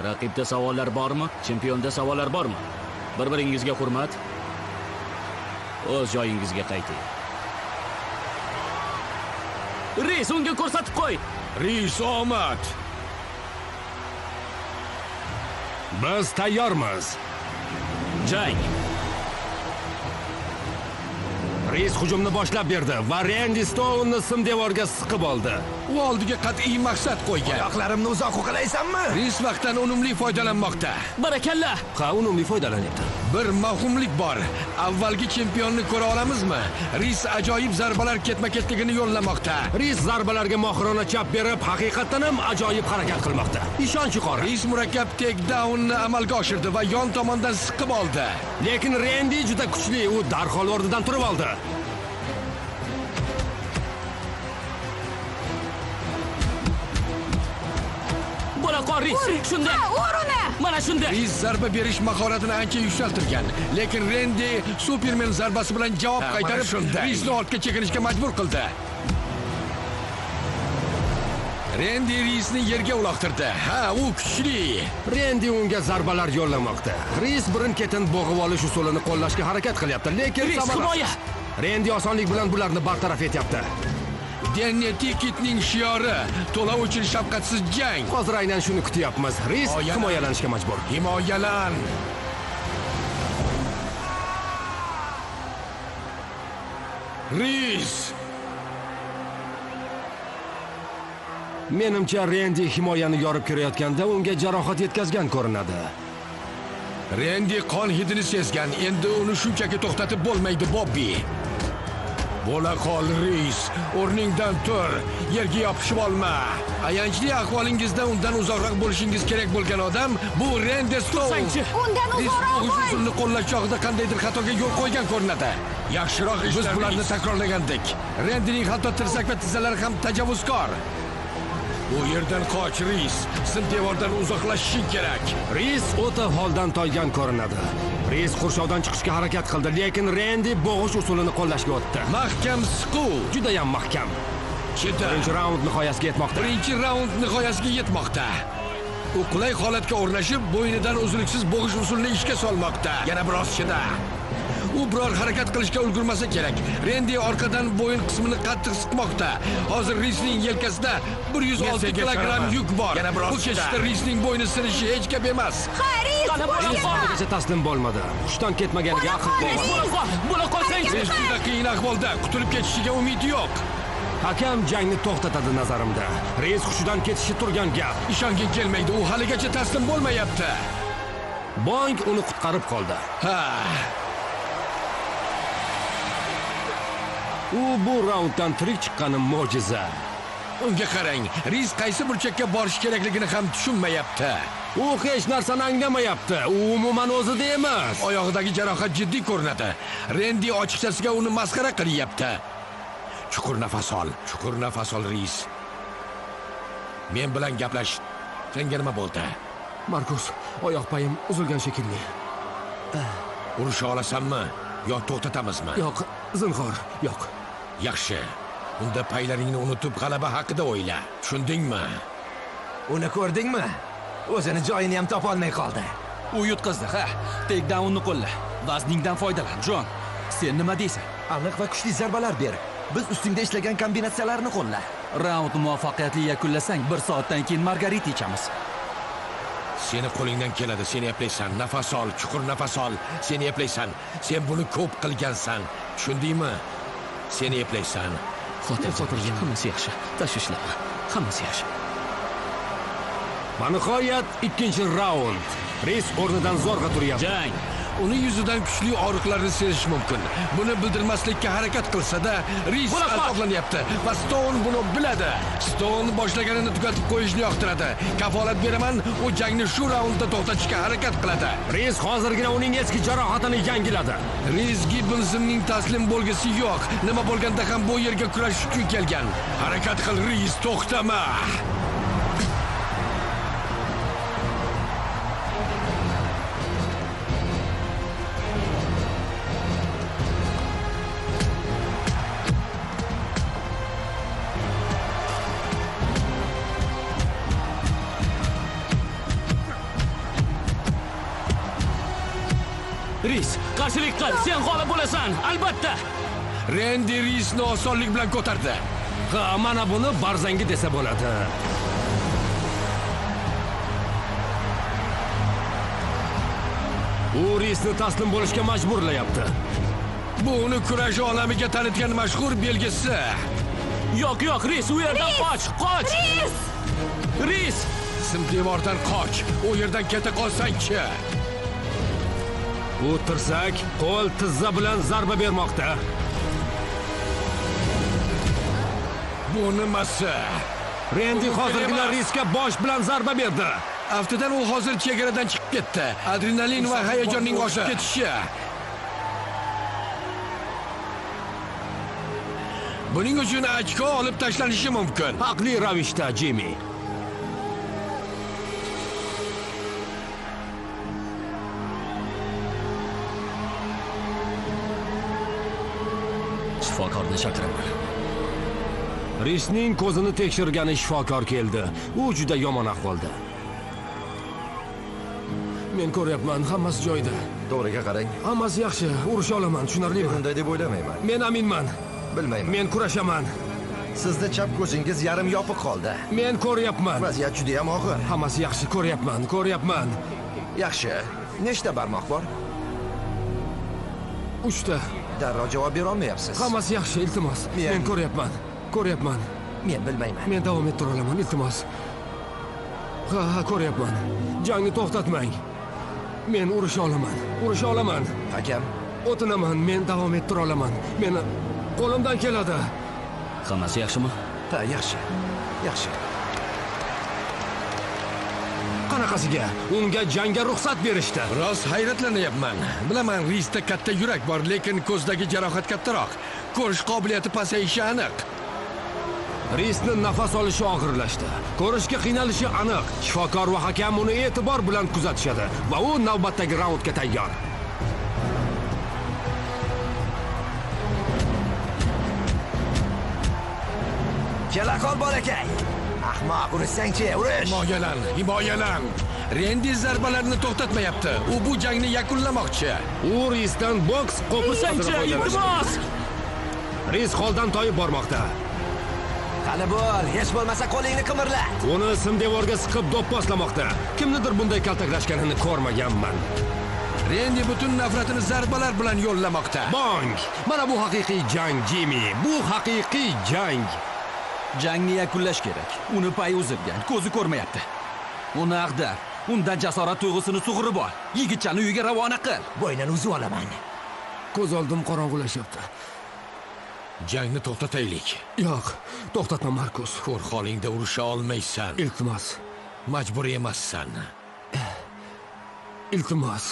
Raqibda savollar bormi? Chempionda savollar bormi? Bir-biringizga hurmat. O'z joyingizga qayting. Reys unga ko'rsatib qo'y. Ris omad Biz tayyormiz. Jang. Reis hujumni boshlab berdi va Randy Stone'ni sim devorga siqib oldi. U oldiga qat'iy maqsad qo'ygan Oyoqlarimni uzoq uqalaysanmi? Ris vaqtdan unumli foydalanmoqda Barakalla. Ha, unumli foydalanyapti. bir mavhumlik bor avvalgi chempionni ko'ra olamizmi Ris ajoyib zarbalar ketma-ketligini yo'llamoqda Reis zarbalarga mohirona chap berib, haqiqatdan ham ajoyib harakat qilmoqda. Ishonch yuqori. Ris murakkab takedownni amalga oshirdi va yon tomondan siqib oldi Lekin Randy juda kuchli, u darhol o'rnidan turib oldi. Bo'la qol Reys. Shunday. ur uni Mana shunday. Ris zarba berish mahoratini ancha yuksaltirgan lekin Randy Superman zarbasi bilan javob qaytarib Risni ortga chekinishga majbur qildi Randy Risni yerga uloqtirdi. Ha, u kuchli. Randy unga zarbalar yo'llamoqda. Reis birin-ketin bo'g'ib olish usulini qo'llashga harakat qilyapti, lekin himoya. Randy osonlik bilan bularni bartaraf etyapti. Danny Tikitning shiori to'lov uchun shafqatsiz jang. Hozir aynan shuni kutyapmiz. Reis Himoyalan. himoyalanishga majbur. Himoyalan. Ris Menimcha Randy himoyani yorib kirayotganda unga jarohat yetkazgan ko'rinadi. Randy qon hidini sezgan. Endi uni shunchaki to'xtatib bo'lmaydi, Bobbi. Bo'la qol, Ris. O'rningdan tur. Yerga yopishib olma. Ayanchli ahvolingizda undan uzoqroq bo'lishingiz kerak bo'lgan odam bu. Tursangchi. undan uzoqroq usulni qo'llash chog'ida qandaydir xatoga yo'l qo'ygan ko'rinadi. Yaxshiroq biz bularni takrorlagandik. Randyning hatto tirsak va tizzalari ham tajovuzkor. Bu yerdan qoch, Ris. Sim devordan uzoqlashishing kerak. Reis o'ta holdan toygan ko'rinadi. Reis qurshovdan chiqishga harakat qildi, lekin Randy bo'g'ish usulini qo'llashga o'tdi. Mahkam siquv. Juda ham mahkam. Chida. Birinchi raund nihoyasiga yetmoqda. Birinchi raund nihoyasiga yetmoqda. U qulay holatga o'rnashib, bo'ynidan uzluksiz bo'g'ish usulini ishga solmoqda. Yana biroz chida. U biror harakat qilishga ulgurmasa kerak. Randy orqadan bo'yin qismini qattiq siqmoqda. Hozir Risning yelkasida 106 kilogramm yuk bor. Yana biroz Bu kechda Risning bo'yni sinishi hech gap emas. Haligacha taslim bo'lmadi. Hushdan ketmaganiga. Bo'la qol. Bo'la qolsang. Ris juda qiyin ahvolda. Qutulib ketishiga umid yo'q. hakam jangni to'xtatadi nazarimda reys hushidan ketishi turgan gap ishonging kelmaydi u haligacha taslim bo'lmayapti bong uni qutqarib qoldi ha u bu raunddan tirik chiqqani mo'jiza. Unga qarang riz qaysi burchakka borish kerakligini ham tushunmayapti. U hech narsani anglamayapti u umuman o'zida emas. Oyog'idagi jarohat jiddiy ko'rinadi. Rendi ochiqchasiga uni masxara qilyapti. Chuqur nafas ol chuqur nafas ol riz men bilan gaplash senga nima bo'ldi. Markus oyoq payim uzilgan shekilli. Urusha olasanmi yo to'xtatamizmi? Yo'q zinhor yo'q yaxshi. Unda paylaringni unutib g'alaba haqida o'yla. Tushundingmi? Uni ko'rdingmi? O'zini joyini ham topolmay qoldi. U yutqazdi ha. Tekdaunni qo'lla. Vazningdan foydalan jon. Sen nima deysan? Aniq va kuchli zarbalar ber. Biz ustingda ishlagan kombinatsiyalarni qo'lla. Raundni muvaffaqiyatli yakunlasang bir soatdan keyin margarit ichamiz. Seni qo'lingdan keladi sen eplaysan. Nafas ol chuqur nafas ol. Sen eplaysan. Sen buni ko'p qilgansan. Tushundingmi sen eplaysan xotir xotirjam hammasi yaxshi tashvishlanma hammasi yaxshi va nihoyat ikkinchi raund reys o'rnidan zo'rg'a turyapti jang uni yuzidan kuchli og'riqlarni sezish mumkin. Buni bildirmaslikka harakat qilsa-da ris Bo'laqa! alqoqlanyapti va stone buni biladi. Stone boshlaganini tugatib qo'yishni yoqtiradi. Kafolat beraman u jangni shu raundda to'xtatishga harakat qiladi. Reys hozirgina uning eski jarohatini yangiladi riz gibbonsonning taslim bo'lgisi yo'q. Nima bo'lganda ham bu yerga kurashish uchun kelgan. Harakat qil riz to'xtama sen g'olib bo'lasan albatta. Rendi risni osonlik bilan ko'tardi. Ha mana buni barzangi desa bo'ladi. U reysni taslim bo'lishga majburlayapti. Bu uni kurash olamiga tanitgan mashhur belgisi. Yo'q yo'q ris u yerdan qoch qoch! Ris ris sim devordan qoch. U yerdan keta qolsangchi u tirsak qo'l tizza bilan zarba bermoqda. Bu nimasi? Rendi hozirgina emas. riskka bosh bilan zarba berdi. Aftidan u hozir chegaradan chiqib ketdi. Adrenalin va hayajonning oshib ketishi. Buning uchun ochko olib tashlanishi mumkin. Haqli ravishda jimi shifokorni chaqiraman. Risning ko'zini tekshirgani shifokor keldi. U juda yomon ahvolda. Men ko'ryapman hammasi joyida. To'g'riga qarang. Hammasi yaxshi urusha olaman tushunarlimi? Unday deb o'ylamayman. Men aminman. Bilmayman. Men kurashaman. Sizni chap ko'zingiz yarim yopiq holda. Men ko'ryapman. Vaziyat juda ham og'ir. Hammasi yaxshi ko'ryapman ko'ryapman. Yaxshi. Nechta barmoq bor? Uchta darrov javob berolmayapsiz hammasi yaxshi iltimos. Men- ko'ryapman ko'ryapman. Men bilmayman. Men davom ettira olaman iltimos. Ha ha ko'ryapman. Jangni to'xtatmang. Men urusha olaman urusha olaman. Hakam. O'tinaman men davom ettira olaman. Meni qo'limdan keladi. Hammasi yaxshimi? Ha yaxshi yaxshi orqasiga. Unga jangga ruxsat berishdi. Biroz hayratlanyapman bilaman risda katta yurak bor lekin ko'zdagi jarohat kattaroq. Ko'rish qobiliyati pasayishi aniq. Risni nafas olishi og'irlashdi. Ko'rishga qiynalishi aniq. Shifokor va hakam uni e'tibor bilan kuzatishadi va u navbatdagi raundga tayyor. Kelaqol bolakay ahmoq urishsangchi urish himoyalan himoyalan. Rendi zarbalarini to'xtatmayapti. U bu jangni yakunlamoqchi. U risdan boks qo'pish Sangchi, iltimos! Ris holdan toyib bormoqda. Qani bo'l hech bo'lmasa qo'lingni qimirlat uni sim devorga siqib do'pposlamoqda kimnidir bunday kaltaklashganini ko'rmaganman. Rendi butun nafratini zarbalar bilan yo'llamoqda. Bong mana bu haqiqiy jang jimi bu haqiqiy jang Jangni yakunlash kerak. Uni payi uzilgan, ko'zi ko'rmayapti. Uni ag'dar. Undan jasorat tuyg'usini sug'urib ol. Yigitchani uyiga ravona qil. Bo'ynan uzib olaman. ko'z oldim qorong'ulashyapti jangni to'xtataylik yo'q to'xtatma markus ko'r holingda urusha olmaysan iltimos majbur emassan iltimos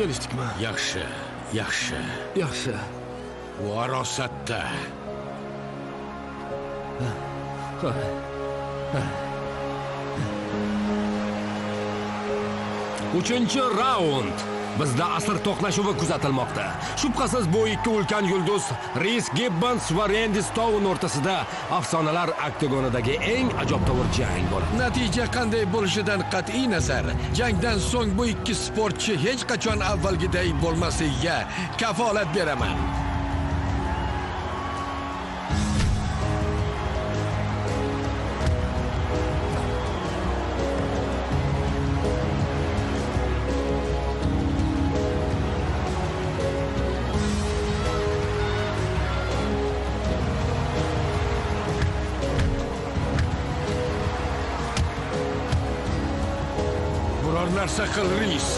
kelishdikmi yaxshi yaxshi yaxshi bu arosatda uchinchi raund bizda asr to'qnashuvi kuzatilmoqda. Shubhasiz bu ikki ulkan yulduz ris gibbons va rendi stoun o'rtasida afsonalar oktagonidagi eng ajabtovur jang bo'ladi. Natija qanday bo'lishidan qat'iy nazar. Jangdan so'ng bu ikki sportchi hech qachon avvalgiday bo'lmasligiga kafolat beraman. Qil ris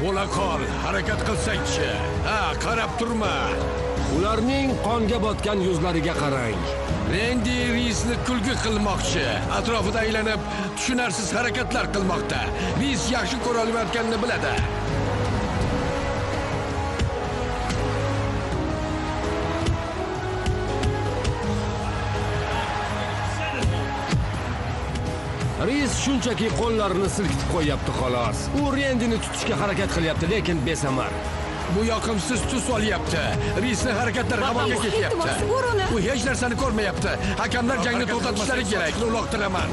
bo'la qol harakat qilsangchi. Ha qarab turma. Ularning qonga botgan yuzlariga qarang. Rendi risni kulgi qilmoqchi. Atrofida aylanib tushunarsiz harakatlar qilmoqda. Ris yaxshi ko'ra olmayotganini biladi shunchaki qo'llarini silkitib qo'yyapti xolos. U rendini tutishga harakat qilyapti lekin besamar. Bu yoqimsiz tus olyapti. Risni harakatlari havoga ketyapti. u hech narsani ko'rmayapti. Hakamlar jangni to'xtatishlari kerak. Uloqtiraman.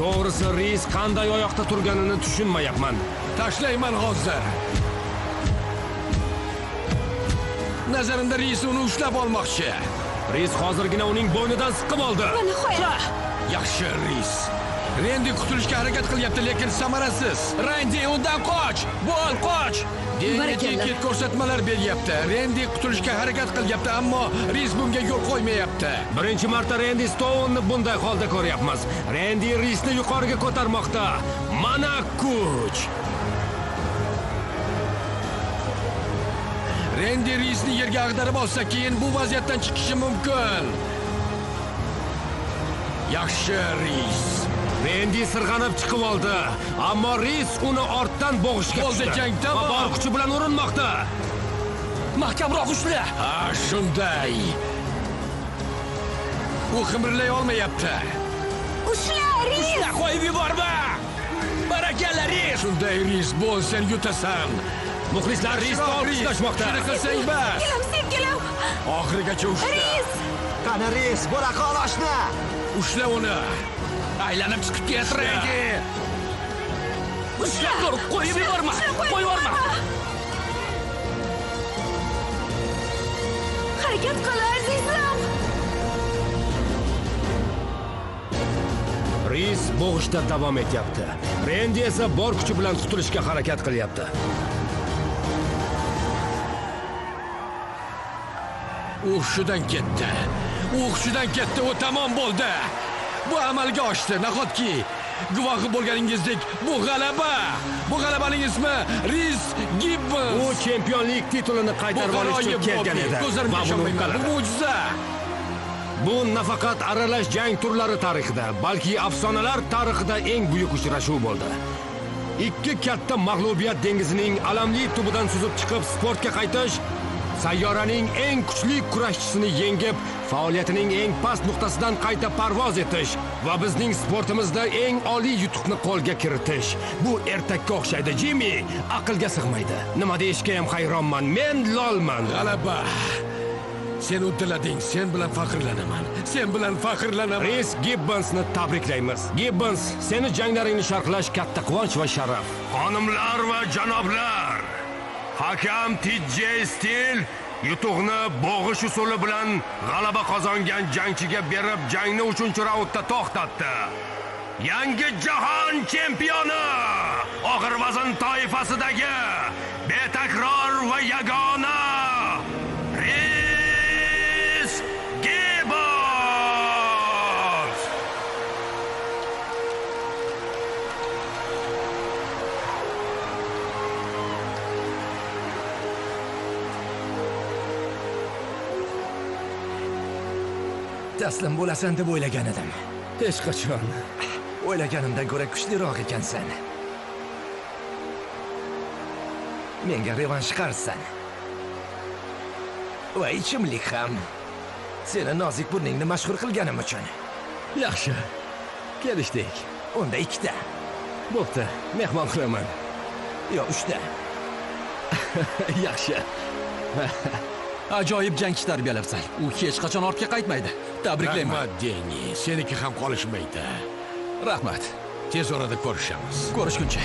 To'g'risi ris qanday oyoqda turganini tushunmayapman. Tashlayman hozir. Nazarimda ris uni ushlab olmoqchi. Ris hozirgina uning bo'ynidan siqib oldi. Va nihoyat yaxshi ris rendi qutulishga harakat qilyapti lekin samarasiz. Rendi undan qoch! Bo'l qoch! Tiket ko'rsatmalar beryapti rendi qutulishga harakat qilyapti ammo ris bunga yo'l qo'ymayapti. Birinchi marta rendi stounni bunday holda ko'ryapmiz. Rendi risni yuqoriga ko'tarmoqda. Mana kuch! Rendi risni yerga ag'darib olsa keyin bu vaziyatdan chiqishi mumkin. Yaxshi ris rendi sirg'anib chiqib oldi ammo ris uni ortdan bo'g'ishga Bo'ldi, tushdi jang tamom. va bor. kuchi bilan urinmoqda. Mahkamroq ushla. ha shunday. U qimirlay olmayapti. Ushla ris Ushla, qo'yib yuborma. Barakalla, Ris. shunday bo'l sen yutasan. Muxlislar risni Ris, olqishlashmoqda shuni qilsang bas. kelim sevgilim oxirigacha ushla. Ris Qani ris, bo'la qol oshna. ushla uni Aylanib chiqib ket, Rendi. ushla Tur, qo'yib yuborma. Qo'yib yuborma. harakat qil azizim. Ris bo'g'ishda davom etyapti. Rendi esa bor kuchi bilan tutilishga harakat qilyapti. U hushidan ketdi. U hushidan ketdi u tamom bo'ldi bu amalga oshdi nahotki? Guvohi bo'lganingizdek bu g'alaba. Bu g'alabaning ismi ris gibbons. U chempionlik titulini qaytarib olish uchun kelgan edi. Ko'zlarimga va buni ishonmayman bu mo'jiza bu nafaqat aralash jang turlari tarixida balki afsonalar tarixida eng buyuk uchrashuv bo'ldi. Ikki katta mag'lubiyat dengizining alamli tubidan suzib chiqib sportga qaytish sayyoraning eng kuchli kurashchisini yengib faoliyatining eng past nuqtasidan qayta parvoz etish va bizning sportimizda eng oliy yutuqni qo'lga kiritish. Bu ertakka o'xshaydi jimmi aqlga sig'maydi. Nima deyishga ham hayronman. Men lolman. G'alaba. Sen uddalading. Sen bilan faxrlanaman. Sen bilan faxrlanaman. Ris Gibbonsni tabriklaymiz. Gibbons, seni janglaringni sharhlash katta quvonch va sharaf. Xonimlar va janoblar, hakam TJ Stil yutuqni bo'g'ish usuli bilan g'alaba qozongan jangchiga berib jangni 3 raundda to'xtatdi. yangi jahon chempioni og'ir vazn toifasidagi betakror va yagona Taslim bo'lasan deb o'ylagan edim. hech qachon O'ylaganimdan ko'ra kuchliroq ekansan. Menga revansh qarsan. Va ichimlik ham. Seni nozik burningni mashhur qilganim uchun. yaxshi kelishdik Unda ikkita, bo'pti mehmon qilaman yo uchta. [laughs] yaxshi [laughs] Ajoyib jangchi tarbiyalabsan. U hech qachon ortga qaytmaydi. Tabriklayman. rahmat denni seniki ham qolishmaydi Rahmat. tez orada ko'rishamiz Ko'rishguncha.